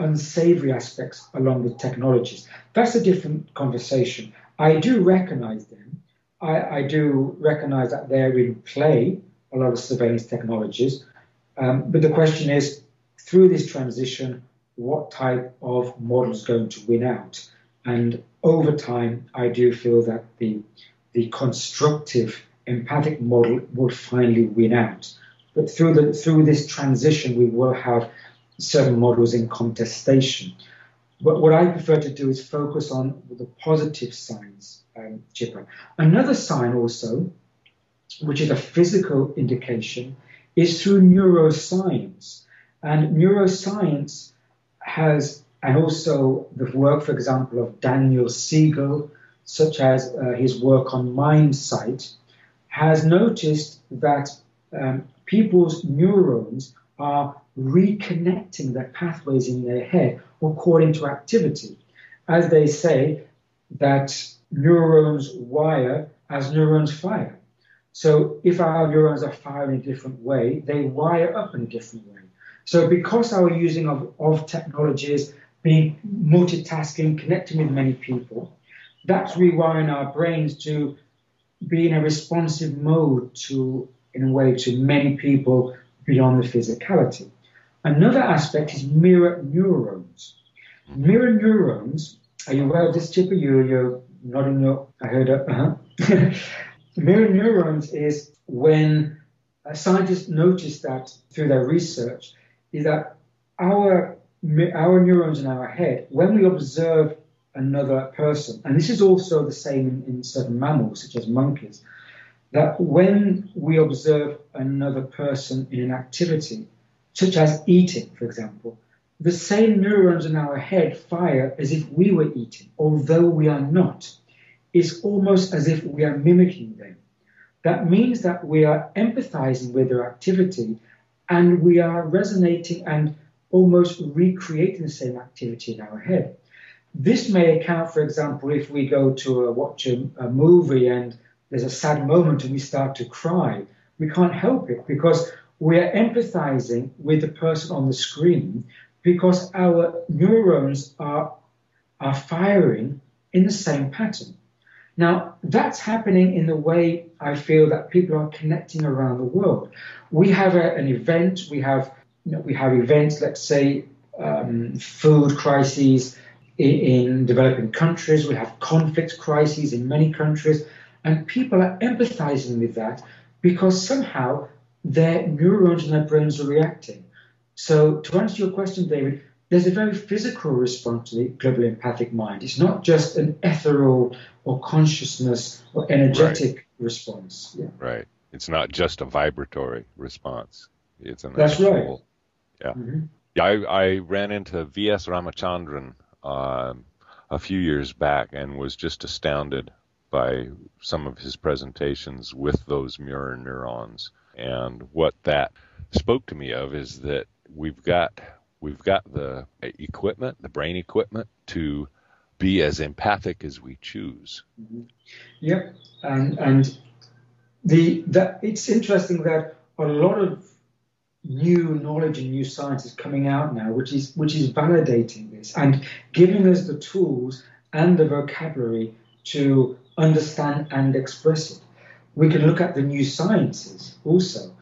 unsavory aspects along with technologies. That's a different conversation. I do recognize them. I, I do recognize that they're in play, a lot of surveillance technologies. Um, but the question is, through this transition, what type of model is going to win out? And over time, I do feel that the the constructive empathic model will finally win out. But through the through this transition, we will have certain models in contestation. But what I prefer to do is focus on the positive signs, um, Chipper. Another sign also, which is a physical indication, is through neuroscience. And neuroscience has, and also the work, for example, of Daniel Siegel, such as uh, his work on MindSight, has noticed that um, people's neurons are reconnecting their pathways in their head according to activity. As they say, that neurons wire as neurons fire. So if our neurons are firing in a different way, they wire up in a different way. So because our using of, of technologies, being multitasking, connecting with many people, that's rewiring our brains to be in a responsive mode to, in a way, to many people beyond the physicality. Another aspect is mirror neurons. Mirror neurons, are you aware of this, Chipper? You, you're nodding your, I heard it, uh-huh. mirror neurons is when uh, scientists noticed that through their research, is that our, our neurons in our head, when we observe another person, and this is also the same in, in certain mammals, such as monkeys, that when we observe another person in an activity, such as eating, for example, the same neurons in our head fire as if we were eating, although we are not. It's almost as if we are mimicking them. That means that we are empathizing with their activity and we are resonating and almost recreating the same activity in our head. This may account, for example, if we go to a, watch a, a movie and there's a sad moment and we start to cry. We can't help it because we are empathizing with the person on the screen because our neurons are, are firing in the same pattern. Now, that's happening in the way I feel that people are connecting around the world. We have a, an event, we have, you know, we have events, let's say, um, food crises in, in developing countries, we have conflict crises in many countries, and people are empathizing with that because somehow their neurons and their brains are reacting. So, to answer your question, David, there's a very physical response to the global empathic mind. It's not just an ethereal or consciousness or energetic right. response. Yeah. Right. It's not just a vibratory response. It's an That's actual, right. Yeah. Mm-hmm. Yeah. I, I, ran into V.S. Ramachandran uh, a few years back and was just astounded by some of his presentations with those mirror neurons. And what that spoke to me of is that we've got we've got the equipment, the brain equipment to be as empathic as we choose. Mm-hmm. Yep, and and the that it's interesting that a lot of new knowledge and new science is coming out now, which is which is validating this and giving us the tools and the vocabulary to understand and express it. We can look at the new sciences also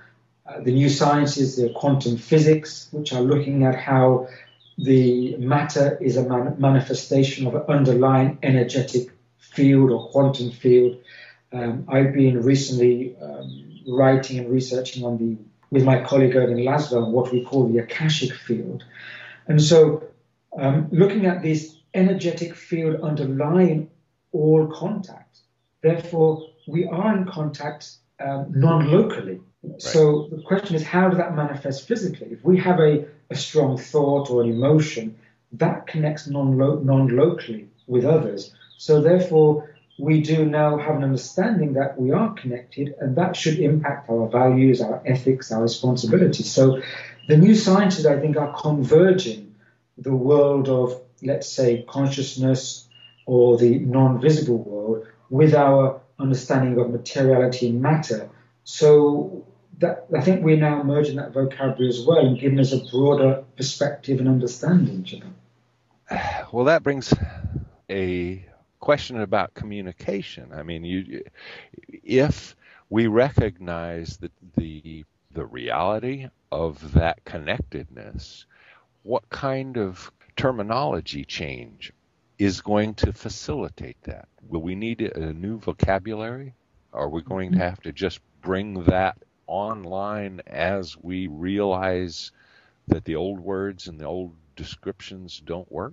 uh, the new sciences, the quantum physics, which are looking at how the matter is a man- manifestation of an underlying energetic field or quantum field. Um, I've been recently um, writing and researching on the with my colleague Ervin Laszlo on what we call the Akashic field. And so, um, looking at this energetic field underlying all contact, therefore, we are in contact um, non locally. Right. So the question is, how does that manifest physically? If we have a, a strong thought or an emotion, that connects non locally with others. So therefore, we do now have an understanding that we are connected, and that should impact our values, our ethics, our responsibilities. So the new sciences, I think, are converging the world of, let's say, consciousness or the non visible world with our understanding of materiality and matter. So that, I think we're now merging that vocabulary as well and giving us a broader perspective and understanding. Well, that brings a question about communication. I mean, you, if we recognize that the the reality of that connectedness, what kind of terminology change is going to facilitate that? Will we need a new vocabulary? Are we going to mm-hmm. have to just bring that online as we realize that the old words and the old descriptions don't work?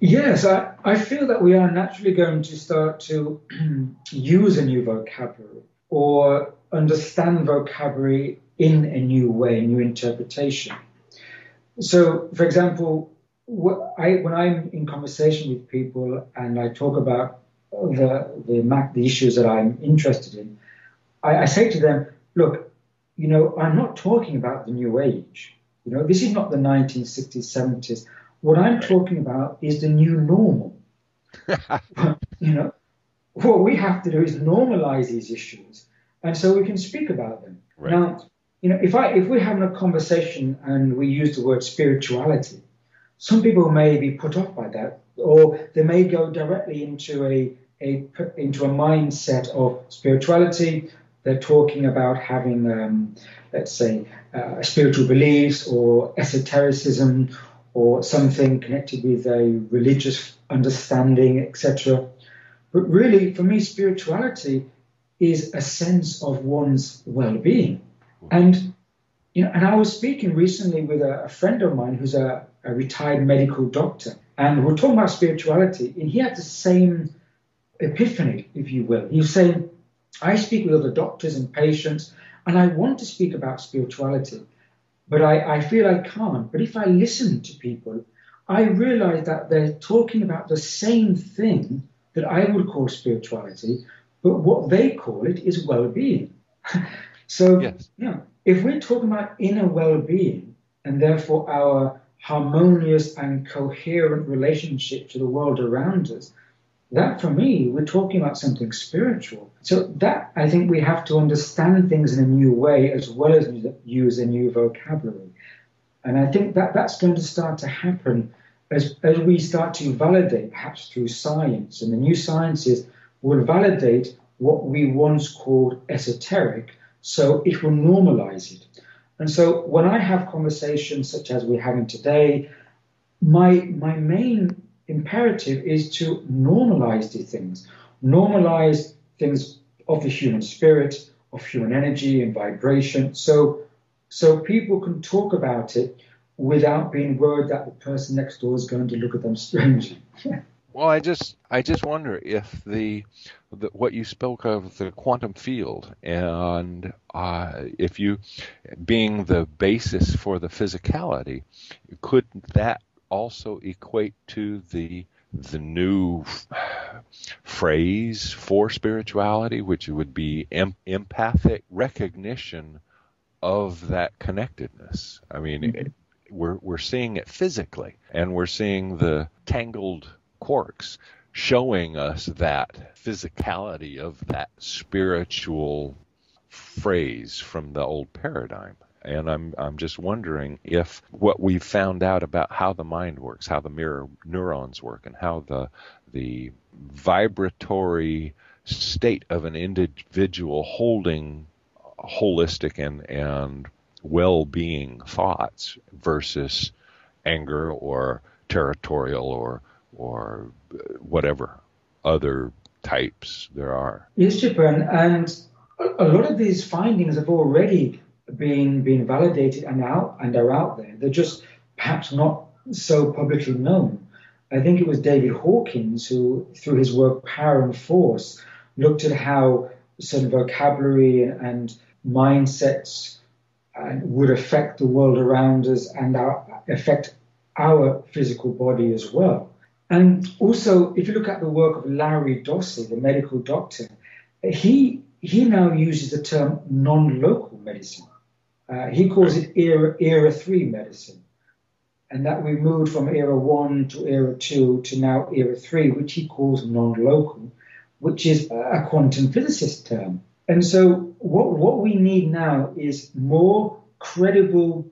Yes, I, I feel that we are naturally going to start to use a new vocabulary or understand vocabulary in a new way, a new interpretation. So, for example, I, when I'm in conversation with people and I talk about the, the, the issues that I'm interested in, I, I say to them, look, you know, I'm not talking about the new age. You know, this is not the 1960s, 70s. What I'm talking about is the new normal. you know, what we have to do is normalize these issues, and so we can speak about them. Right. Now, you know, if I if we're having a conversation and we use the word spirituality, some people may be put off by that, or they may go directly into a, a into a mindset of spirituality. They're talking about having, um, let's say, uh, spiritual beliefs or esotericism or something connected with a religious understanding, etc. But really, for me, spirituality is a sense of one's well-being. And you know, and I was speaking recently with a, a friend of mine who's a, a, retired medical doctor, and we are talking about spirituality, and he had the same epiphany, if you will. He was saying, I speak with other doctors and patients, and I want to speak about spirituality, but I, I feel I can't. But if I listen to people, I realize that they're talking about the same thing that I would call spirituality, but what they call it is well being. so, yes. yeah, if we're talking about inner well being and therefore our harmonious and coherent relationship to the world around us, that for me, we're talking about something spiritual. So that I think we have to understand things in a new way as well as use a new vocabulary. And I think that that's going to start to happen as, as we start to validate, perhaps through science. And the new sciences will validate what we once called esoteric, so it will normalize it. And so when I have conversations such as we're having today, my, my main imperative is to normalize these things, normalize things of the human spirit, of human energy and vibration, so so people can talk about it without being worried that the person next door is going to look at them strangely. well, I just I just wonder if the, the what you spoke of the quantum field and uh, if you being the basis for the physicality, could that also equate to the the new phrase for spirituality, which would be em- empathic recognition of that connectedness. I mean, mm-hmm. it, we're we're seeing it physically, and we're seeing the tangled quarks showing us that physicality of that spiritual phrase from the old paradigm and I'm I'm just wondering if what we've found out about how the mind works, how the mirror neurons work, and how the the vibratory state of an individual holding holistic and and well-being thoughts versus anger or territorial or or whatever other types there are. Yes, Japan, and a lot of these findings have already being being validated and out and are out there. They're just perhaps not so publicly known. I think it was David Hawkins who, through his work Power and Force, looked at how certain vocabulary and mindsets uh, would affect the world around us and our, affect our physical body as well. And also, if you look at the work of Larry Dossey, the medical doctor, he he now uses the term non-local medicine. Uh, he calls it era, era three medicine. And that we moved from era one to era two to now era three, which he calls non local, which is a quantum physicist term. And so, what, what we need now is more credible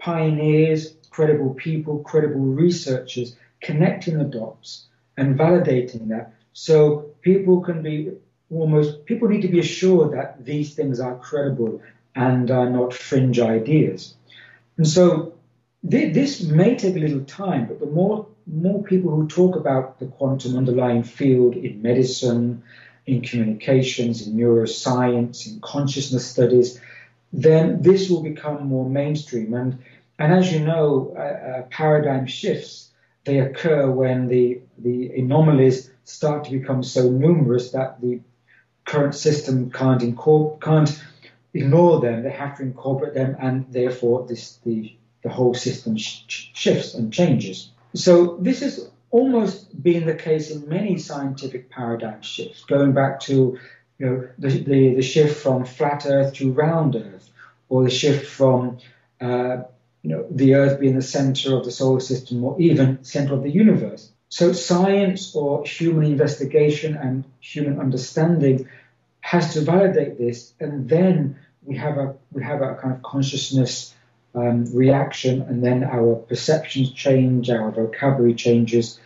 pioneers, credible people, credible researchers connecting the dots and validating that so people can be almost, people need to be assured that these things are credible and are not fringe ideas. And so th- this may take a little time, but the more more people who talk about the quantum underlying field in medicine, in communications, in neuroscience, in consciousness studies, then this will become more mainstream. And and as you know, uh, uh, paradigm shifts they occur when the the anomalies start to become so numerous that the current system can't incorporate can't ignore them, they have to incorporate them, and therefore this, the, the whole system sh- shifts and changes. So this has almost been the case in many scientific paradigm shifts, going back to you know, the, the, the shift from flat Earth to round Earth, or the shift from uh, you know, the Earth being the center of the solar system, or even center of the universe. So science or human investigation and human understanding has to validate this, and then we have a we have a kind of consciousness um, reaction, and then our perceptions change, our vocabulary changes,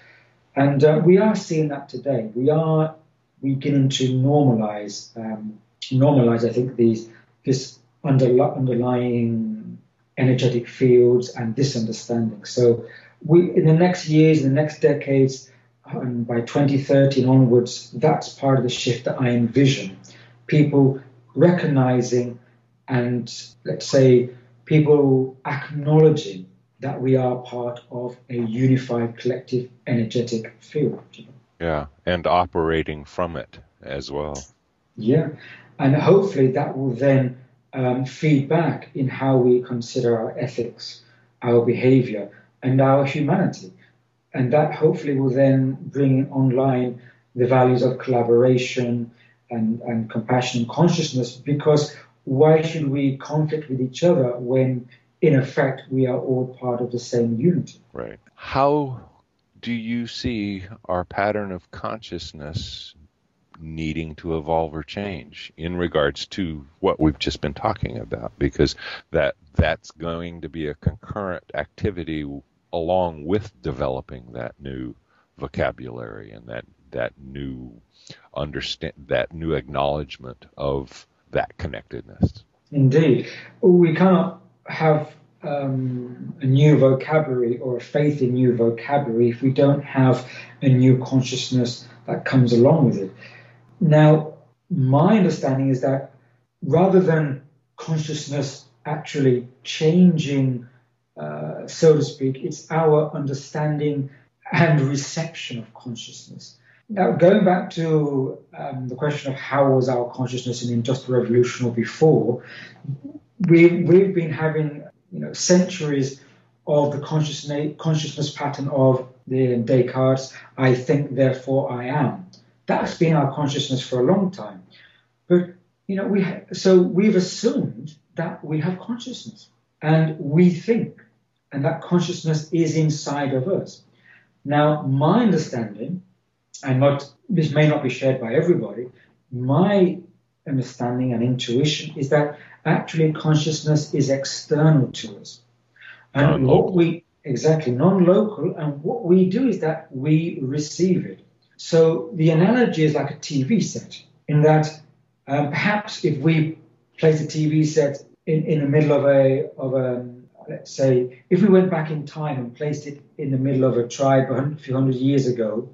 and uh, we are seeing that today. We are beginning to normalize um, normalize. I think these this underlying energetic fields and this understanding. So we in the next years, in the next decades, and by 2030 onwards, that's part of the shift that I envision. People recognizing and let's say people acknowledging that we are part of a unified collective energetic field. Yeah, and operating from it as well. Yeah, and hopefully that will then um, feed back in how we consider our ethics, our behavior, and our humanity. And that hopefully will then bring online the values of collaboration and, and compassion and consciousness because why should we conflict with each other when in effect we are all part of the same unity? Right. How do you see our pattern of consciousness needing to evolve or change in regards to what we've just been talking about because that that's going to be a concurrent activity along with developing that new vocabulary and that that new understand that new acknowledgement of that connectedness. Indeed, we cannot have um, a new vocabulary or a faith in new vocabulary if we don't have a new consciousness that comes along with it. Now, my understanding is that rather than consciousness actually changing uh, so to speak, it's our understanding and reception of consciousness. Now, going back to um, the question of how was our consciousness in Industrial Revolution or before, we, we've been having you know centuries of the consciousness, consciousness pattern of the Descartes, I think, therefore I am. That's been our consciousness for a long time. But you know, we ha- so we've assumed that we have consciousness and we think and that consciousness is inside of us. Now, my understanding, and not this may not be shared by everybody, my understanding and intuition is that actually consciousness is external to us. And non-local. what we exactly non-local, and what we do is that we receive it. So the analogy is like a TV set, in that um, perhaps if we place a TV set in, in the middle of a of a let's say, if we went back in time and placed it in the middle of a tribe a few hundred years ago,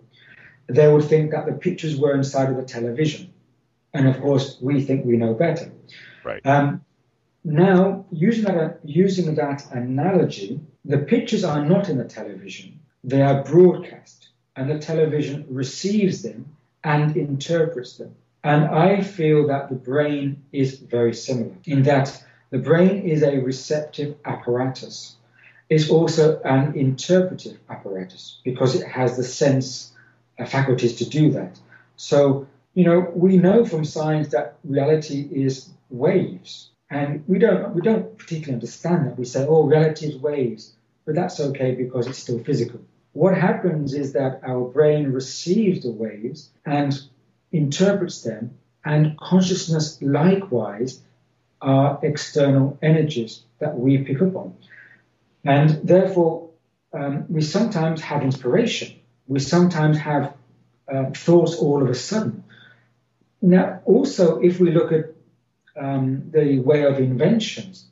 they would think that the pictures were inside of the television. And of course, we think we know better. Right. Um, now, using that, using that analogy, the pictures are not in the television, they are broadcast, and the television receives them and interprets them. And I feel that the brain is very similar in that the brain is a receptive apparatus. It's also an interpretive apparatus because it has the sense faculties to do that. So, you know, we know from science that reality is waves, and we don't we don't particularly understand that. We say, oh, reality is waves, but that's okay because it's still physical. What happens is that our brain receives the waves and interprets them, and consciousness likewise are external energies that we pick up on. And therefore, um, we sometimes have inspiration. We sometimes have uh, thoughts all of a sudden. Now, also, if we look at um, the way of inventions,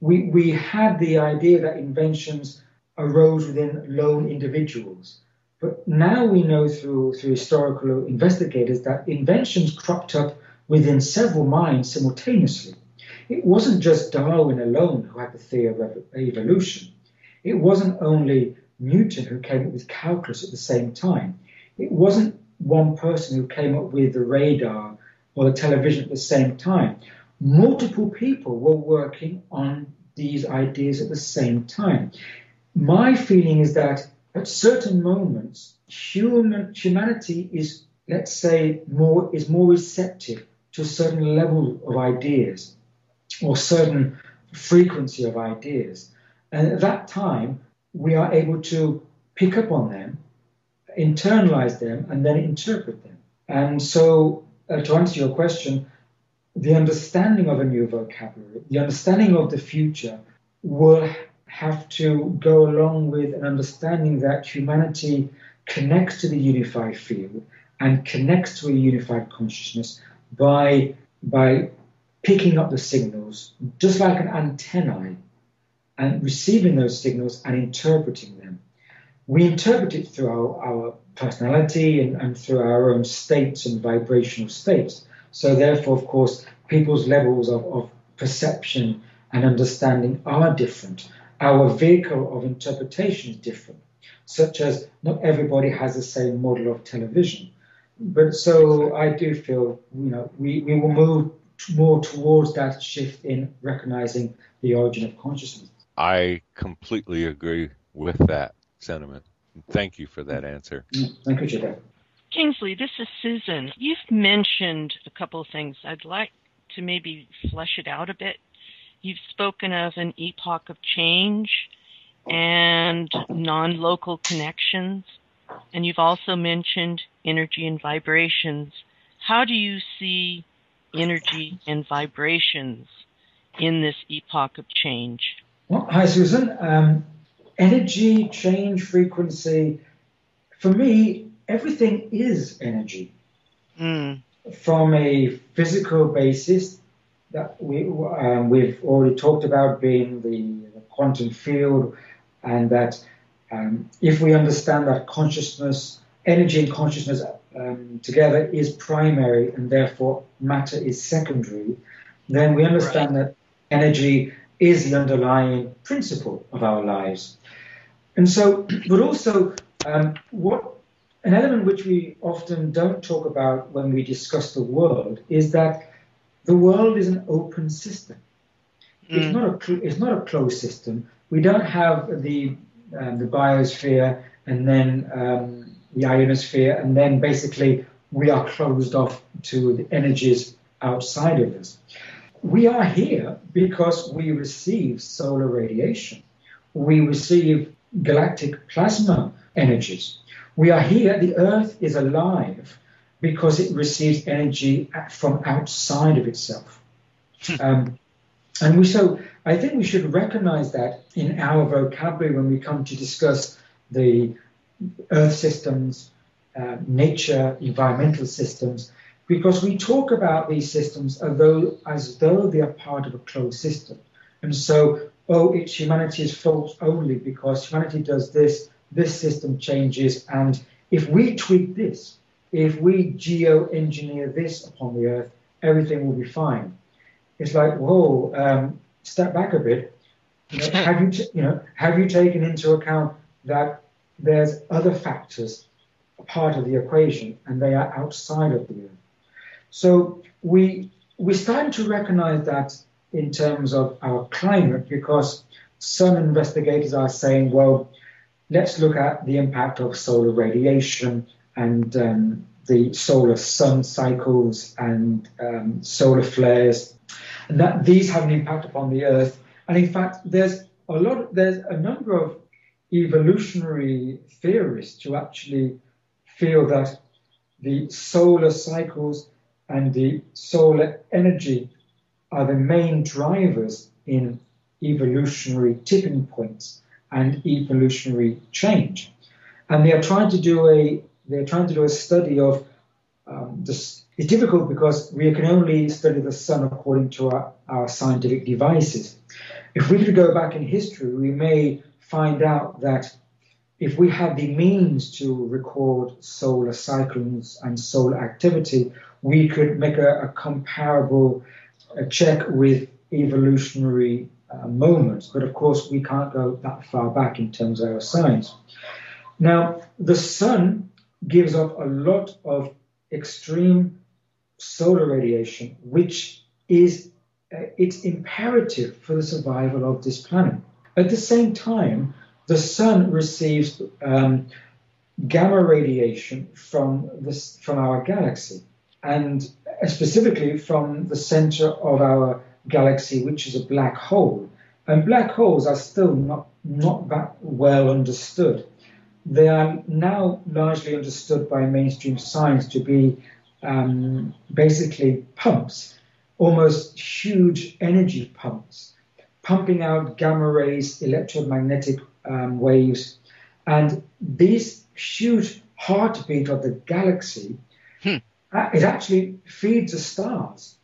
we, we had the idea that inventions arose within lone individuals. But now we know through, through historical investigators that inventions cropped up within several minds simultaneously. It wasn't just Darwin alone who had the theory of evolution. It wasn't only Newton who came up with calculus at the same time. It wasn't one person who came up with the radar or the television at the same time. multiple people were working on these ideas at the same time. My feeling is that at certain moments, human humanity is, let's say, more is more receptive to a certain level of ideas or certain frequency of ideas. And at that time, we are able to pick up on them, internalize them, and then interpret them. And so, uh, to answer your question, the understanding of a new vocabulary, the understanding of the future, will have to go along with an understanding that humanity connects to the unified field and connects to a unified consciousness by, by picking up the signals, just like an antennae, and receiving those signals and interpreting them. We interpret it through our, our personality and, and through our own states and vibrational states. So, therefore, of course, people's levels of, of perception and understanding are different. Our vehicle of interpretation is different, such as not everybody has the same model of television. But so I do feel, you know, we, we will move more towards that shift in recognizing the origin of consciousness. I completely agree with that sentiment. Thank you for that answer. Thank you, Jada. Kingsley, this is Susan. You've mentioned a couple of things. I'd like to maybe flesh it out a bit. You've spoken of an epoch of change and non local connections, and you've also mentioned energy and vibrations. How do you see energy and vibrations in this epoch of change? Well, hi, Susan. Um, energy, change, frequency. For me, everything is energy. Mm. From a physical basis, that we um, we've already talked about being the, the quantum field, and that um, if we understand that consciousness, energy and consciousness um, together is primary, and therefore matter is secondary, then we understand right. that energy is the underlying principle of our lives. And so, but also, um, what an element which we often don't talk about when we discuss the world is that the world is an open system. Mm. It's not a it's not a closed system. We don't have the um, the biosphere and then um, the ionosphere, and then basically we are closed off to the energies outside of us. We are here because we receive solar radiation. We receive galactic plasma energies. We are here, the Earth is alive because it receives energy from outside of itself. Hmm. um, and we so I think we should recognize that in our vocabulary when we come to discuss the Earth systems, uh, nature, environmental systems, because we talk about these systems as though, as though they are part of a closed system. And so, oh, it's humanity's fault only because humanity does this, this system changes, and if we tweak this, if we geoengineer this upon the Earth, everything will be fine. It's like, whoa, um, step back a bit. You know, have you, t- you know, have you taken into account that there's other factors a part of the equation and they are outside of the Earth? So we we're starting to recognize that in terms of our climate because some investigators are saying, well, let's look at the impact of solar radiation and um, the solar sun cycles and um, solar flares, and that these have an impact upon the Earth. And in fact, there's a lot, there's a number of evolutionary theorists who actually feel that the solar cycles and the solar energy are the main drivers in evolutionary tipping points and evolutionary change. And they are trying to do a they're trying to do a study of um, this. It's difficult because we can only study the sun according to our, our scientific devices. If we could go back in history, we may find out that if we had the means to record solar cyclones and solar activity, we could make a, a comparable a check with evolutionary uh, moments. But of course, we can't go that far back in terms of our science. Now, the sun gives off a lot of extreme solar radiation, which is uh, it's imperative for the survival of this planet. At the same time, the sun receives um, gamma radiation from this from our galaxy, and specifically from the center of our galaxy, which is a black hole. And black holes are still not not that well understood. They are now largely understood by mainstream science to be um, basically pumps, almost huge energy pumps, pumping out gamma rays, electromagnetic um, waves, and this huge heartbeat of the galaxy, hmm. uh, it actually feeds the stars.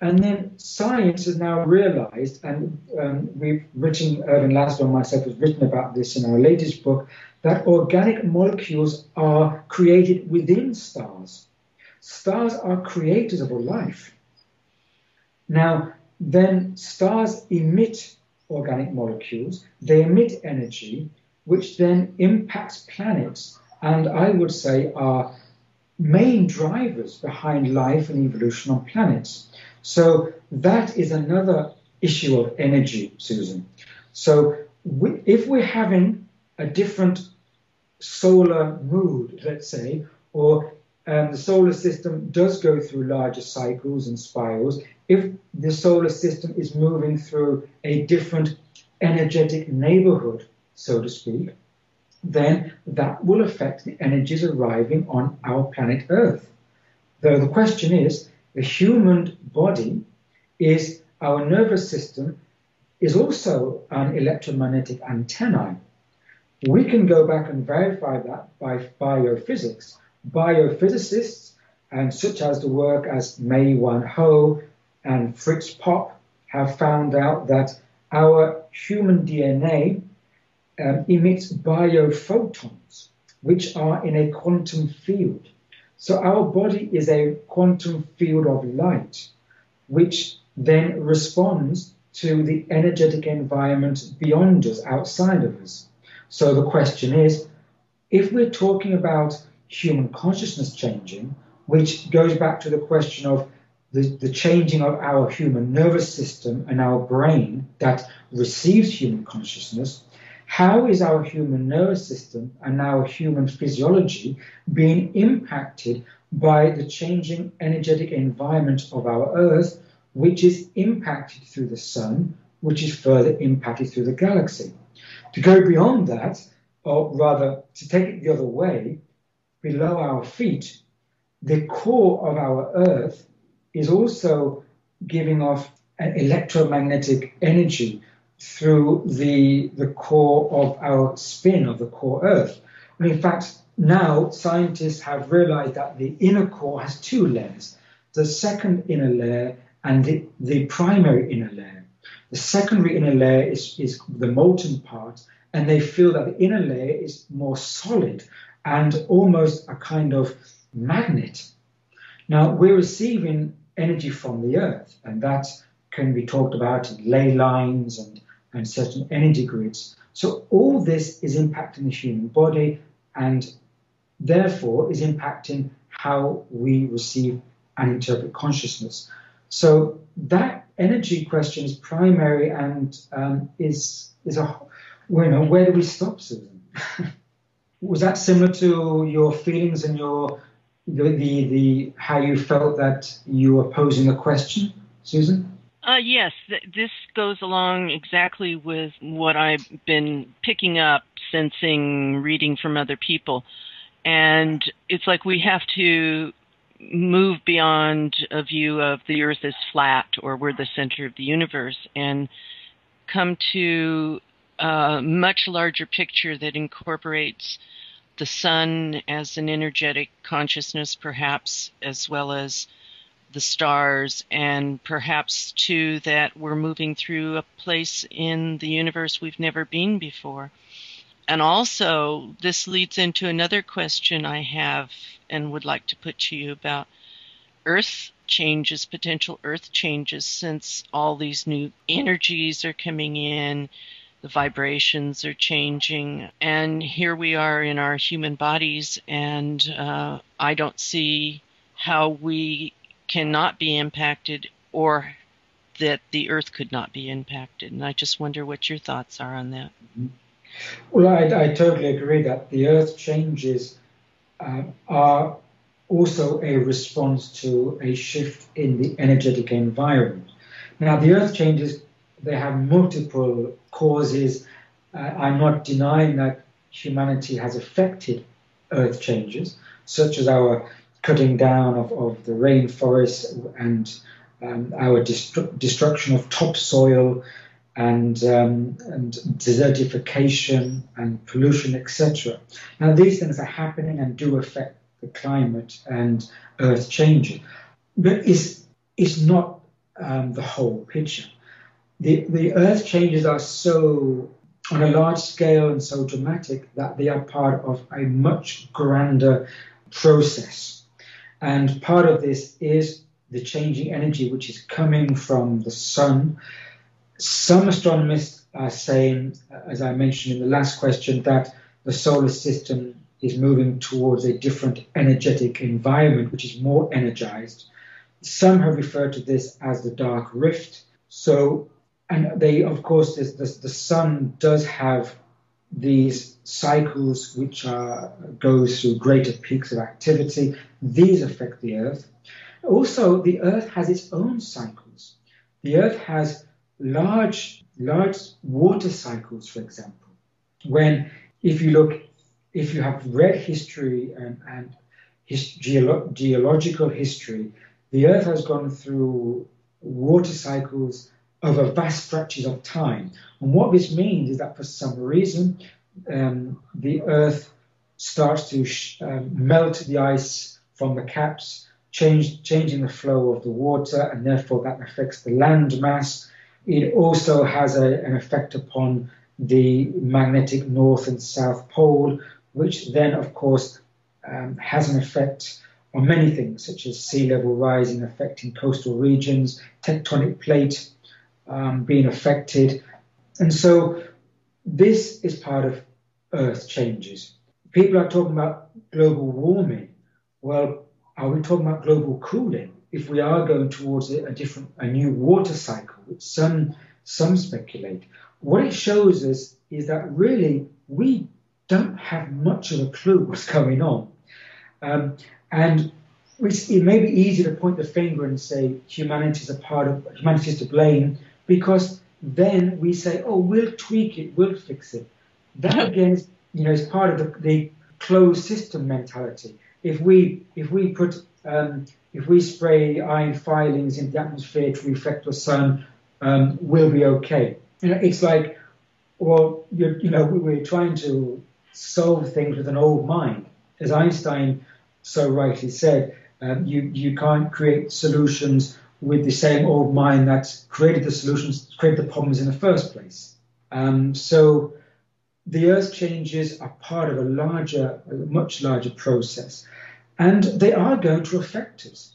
And then science has now realized, and um, we've written, Ervin Laszlo and myself has written about this in our latest book, that organic molecules are created within stars. Stars are creators of life. Now, then stars emit organic molecules, they emit energy, which then impacts planets, and I would say are main drivers behind life and evolution on planets. So that is another issue of energy, Susan. So we, if we're having a different solar mood, let's say, or um, the solar system does go through larger cycles and spirals, if the solar system is moving through a different energetic neighborhood, so to speak, then that will affect the energies arriving on our planet Earth. Though the question is, the human body is our nervous system is also an electromagnetic antenna. We can go back and verify that by biophysics. Biophysicists, and such as the work as Mae-Wan Ho and Fritz Popp, have found out that our human DNA um, emits biophotons, which are in a quantum field. So our body is a quantum field of light, which then responds to the energetic environment beyond us, outside of us. So the question is, if we're talking about human consciousness changing, which goes back to the question of the, the changing of our human nervous system and our brain that receives human consciousness, how is our human nervous system and our human physiology being impacted by the changing energetic environment of our Earth, which is impacted through the sun, which is further impacted through the galaxy? To go beyond that, or rather to take it the other way, below our feet, the core of our Earth is also giving off an electromagnetic energy through the, the core of our spin of the core Earth. And in fact, now scientists have realized that the inner core has two layers the second inner layer and the, the primary inner layer. The secondary inner layer is, is the molten part, and they feel that the inner layer is more solid and almost a kind of magnet. Now, we're receiving energy from the earth, and that can be talked about in ley lines and and certain energy grids. So all this is impacting the human body and therefore is impacting how we receive and interpret consciousness. So that energy question is primary and um, is is a you know where do we stop, Susan? Was that similar to your feelings and your the, the the how you felt that you were posing a question, Susan? Uh, yes, th- this goes along exactly with what I've been picking up, sensing, reading from other people. And it's like we have to move beyond a view of the earth is flat or we're the center of the universe and come to a much larger picture that incorporates the sun as an energetic consciousness, perhaps, as well as the stars, and perhaps too that we're moving through a place in the universe we've never been before. And also, this leads into another question I have and would like to put to you about Earth changes, potential Earth changes, since all these new energies are coming in, the vibrations are changing, and here we are in our human bodies, and uh, I don't see how we cannot be impacted or that the Earth could not be impacted. And I just wonder what your thoughts are on that. Well, I, I totally agree that the Earth changes uh, are also a response to a shift in the energetic environment. Now, the Earth changes, they have multiple causes. Uh, I'm not denying that humanity has affected Earth changes, such as our cutting down of, of the rainforest and um, our destru- destruction of topsoil and, um, and desertification and pollution, etc. Now, these things are happening and do affect the climate and earth changes, but it's, it's not um, the whole picture. The, the earth changes are so on a large scale and so dramatic that they are part of a much grander process. And part of this is the changing energy which is coming from the sun. Some astronomers are saying, as I mentioned in the last question, that the solar system is moving towards a different energetic environment, which is more energized. Some have referred to this as the dark rift. So, and they, of course, this, the sun does have these cycles which are go through greater peaks of activity. These affect the Earth. Also, the Earth has its own cycles. The Earth has large, large water cycles, for example. When, if you look, if you have read history and, and his, geolo- geological history, the Earth has gone through water cycles over vast stretches of time. And what this means is that for some reason, um, the Earth starts to sh- um, melt the ice from the caps change, changing the flow of the water, and therefore that affects the land mass. It also has a, an effect upon the magnetic north and south pole, which then, of course, um, has an effect on many things, such as sea level rising affecting coastal regions, tectonic plate um, being affected. And so this is part of Earth changes. People are talking about global warming. Well, are we talking about global cooling? If we are going towards a, different, a new water cycle, which some some speculate, what it shows us is that really we don't have much of a clue what's going on, um, and it may be easy to point the finger and say humanity is a part of humanity is to blame because then we say, oh, we'll tweak it, we'll fix it. That again is, you know, is part of the, the closed system mentality if we if we put um, if we spray iron filings into the atmosphere to reflect the sun, um, we'll be okay. You know, it's like, well, you know, we're trying to solve things with an old mind, as Einstein so rightly said. Um, you you can't create solutions with the same old mind that created the solutions, created the problems in the first place. Um, so the Earth changes are part of a larger, a much larger process. And they are going to affect us.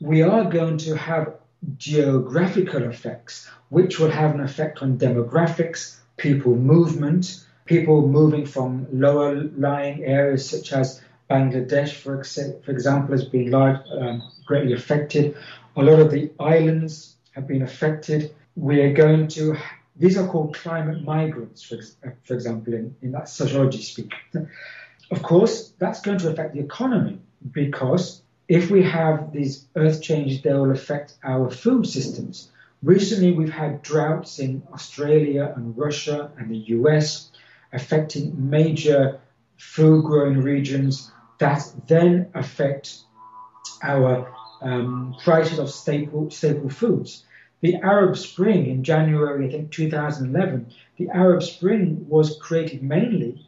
We are going to have geographical effects, which will have an effect on demographics, people movement, people moving from lower lying areas such as Bangladesh, for, example, has been large, um, greatly affected. A lot of the islands have been affected. We are going to, these are called climate migrants, for, for example, in, in that sociology speak. Of course, that's going to affect the economy because if we have these earth changes, they will affect our food systems. Recently, we've had droughts in Australia and Russia and the US affecting major food growing regions that then affect our um, prices of staple, staple foods. The Arab Spring in January, I think 2011, the Arab Spring was created mainly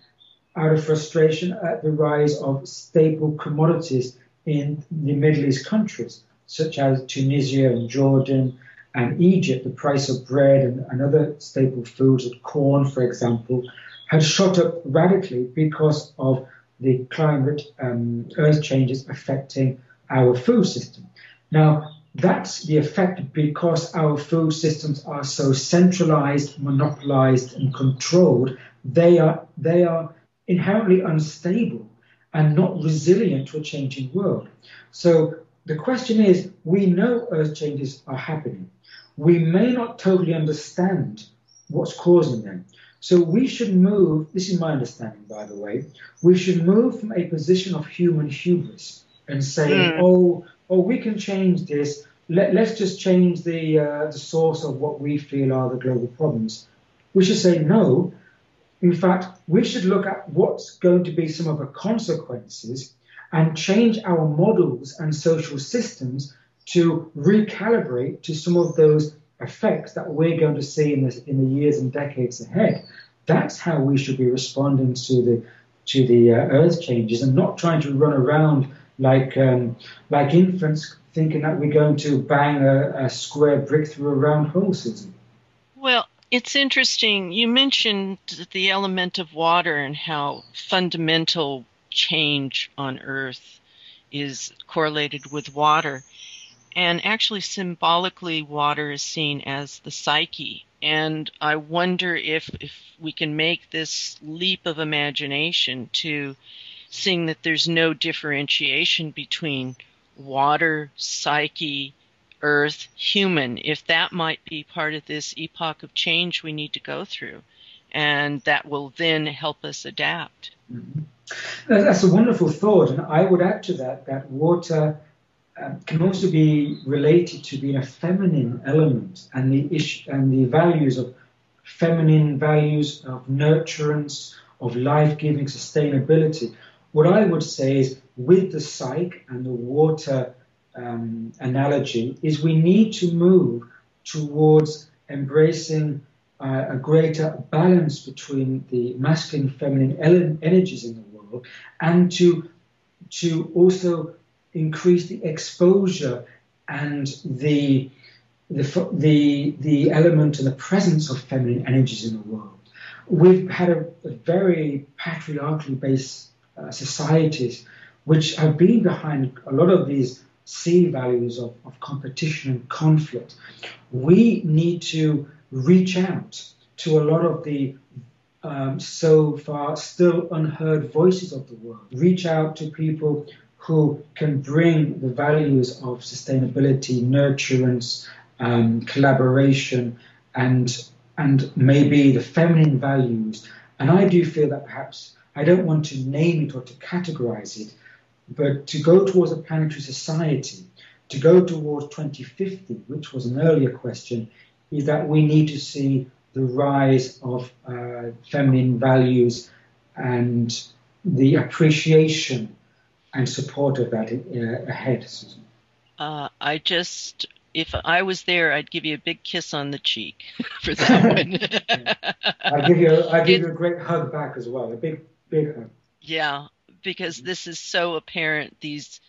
out of frustration at the rise of staple commodities in the Middle East countries, such as Tunisia and Jordan and Egypt. The price of bread and, and other staple foods, corn, for example, had shot up radically because of the climate um, earth changes affecting our food system. Now, that's the effect because our food systems are so centralized, monopolized, and controlled. They are they are inherently unstable and not resilient to a changing world. So the question is we know earth changes are happening. We may not totally understand what's causing them. So we should move, this is my understanding, by the way, we should move from a position of human hubris and say, mm. oh, oh, we can change this. Let, us just change the, uh, the source of what we feel are the global problems. We should say, no. In fact, we should look at what's going to be some of the consequences and change our models and social systems to recalibrate to some of those effects that we're going to see in, the in the years and decades ahead. That's how we should be responding to the to the uh, earth changes and not trying to run around like um, like infants thinking that we're going to bang a, a square brick through a round hole, Susan. Well, it's interesting. You mentioned the element of water and how fundamental change on Earth is correlated with water. And actually, symbolically, water is seen as the psyche. And I wonder if, if we can make this leap of imagination to seeing that there's no differentiation between water, psyche, earth, human, if that might be part of this epoch of change we need to go through. And that will then help us adapt. Mm-hmm. That's a wonderful thought. And I would add to that that water um, can also be related to being a feminine element and the issue, and the values of feminine values of nurturance, of life-giving sustainability. What I would say is with the psyche and the water um, analogy is we need to move towards embracing uh, a greater balance between the masculine and feminine energies in the world and to to also increase the exposure and the the, the, the element and the presence of feminine energies in the world. We've had a, a very patriarchally based uh, societies which have been behind a lot of these C values of, of competition and conflict. We need to reach out to a lot of the um, so far still unheard voices of the world. Reach out to people who can bring the values of sustainability, nurturance, um, collaboration, and and maybe the feminine values. And I do feel that perhaps I don't want to name it or to categorize it, but to go towards a planetary society, to go towards 2050, which was an earlier question, is that we need to see the rise of uh, feminine values and the appreciation and support of that uh, ahead, Susan? Uh, I just, if I was there, I'd give you a big kiss on the cheek for that one. I'd give you, i give it, you a great hug back as well, a big, big hug. Yeah, because this is so apparent. These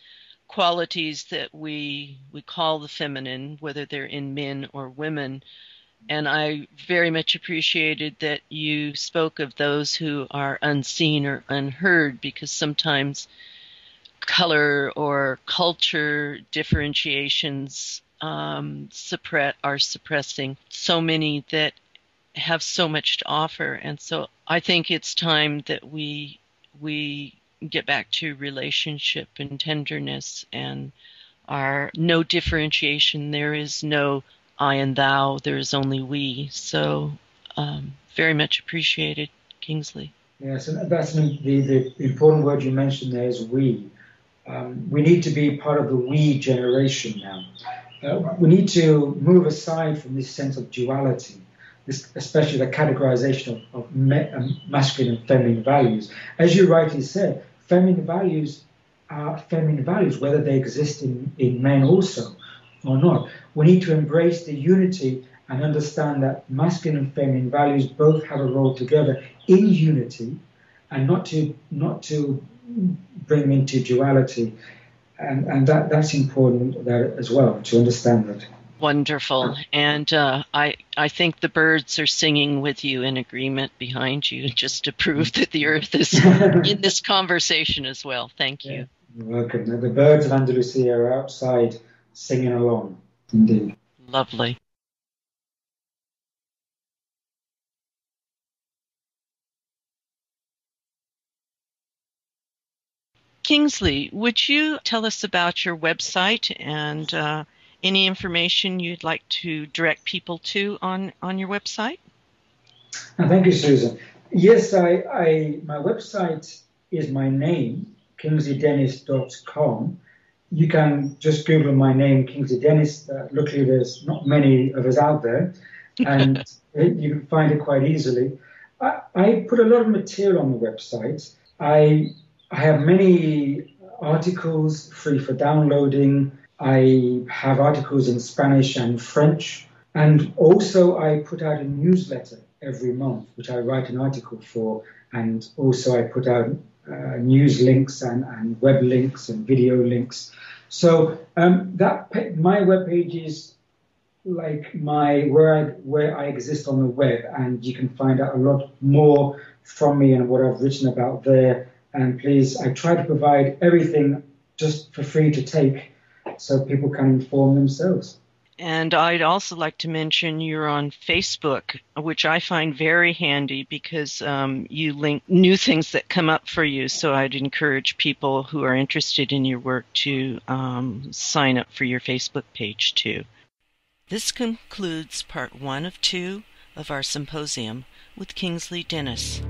qualities that we we call the feminine, whether they're in men or women. And I very much appreciated that you spoke of those who are unseen or unheard because sometimes color or culture differentiations um, suppress are suppressing so many that have so much to offer, and so I think it's time that we we get back to relationship and tenderness and our no differentiation. There is no I and thou. There is only we. So um, very much appreciated, Kingsley. Yes, and that's the, the important word you mentioned there is we. Um, we need to be part of the we generation now. Uh, we need to move aside from this sense of duality, especially the categorization of, of me, um, masculine and feminine values. As you rightly said, feminine values are feminine values, whether they exist in, in men also or not. We need to embrace the unity and understand that masculine and feminine values both have a role together in unity and not to not to bring into duality. And, and that, that's important there as well to understand that. Wonderful. And uh, I, I think the birds are singing with you in agreement behind you just to prove that the earth is in this conversation as well. Thank you. Yeah, you're welcome. The birds of Andalusia are outside singing along, indeed. Lovely. Kingsley, would you tell us about your website and uh, any information you'd like to direct people to on, on your website? thank you, Susan. Yes, I, I my website is my name, kingsleydennis.com. You can just Google my name, Kingsley Dennis. Uh, luckily, there's not many of us out there, and you can find it quite easily. I, I put a lot of material on the website. I I have many articles free for downloading. I have articles in Spanish and French. And also, I put out a newsletter every month, which I write an article for. And also, I put out uh, news links and, and web links and video links. So um, that my webpage is like my where I where I exist on the web, and you can find out a lot more from me and what I've written about there. And please, I try to provide everything just for free to take so people can inform themselves. And I'd also like to mention you're on Facebook, which I find very handy because um, you link new things that come up for you. So I'd encourage people who are interested in your work to um, sign up for your Facebook page too. This concludes part one of two of our symposium with Kingsley Dennis.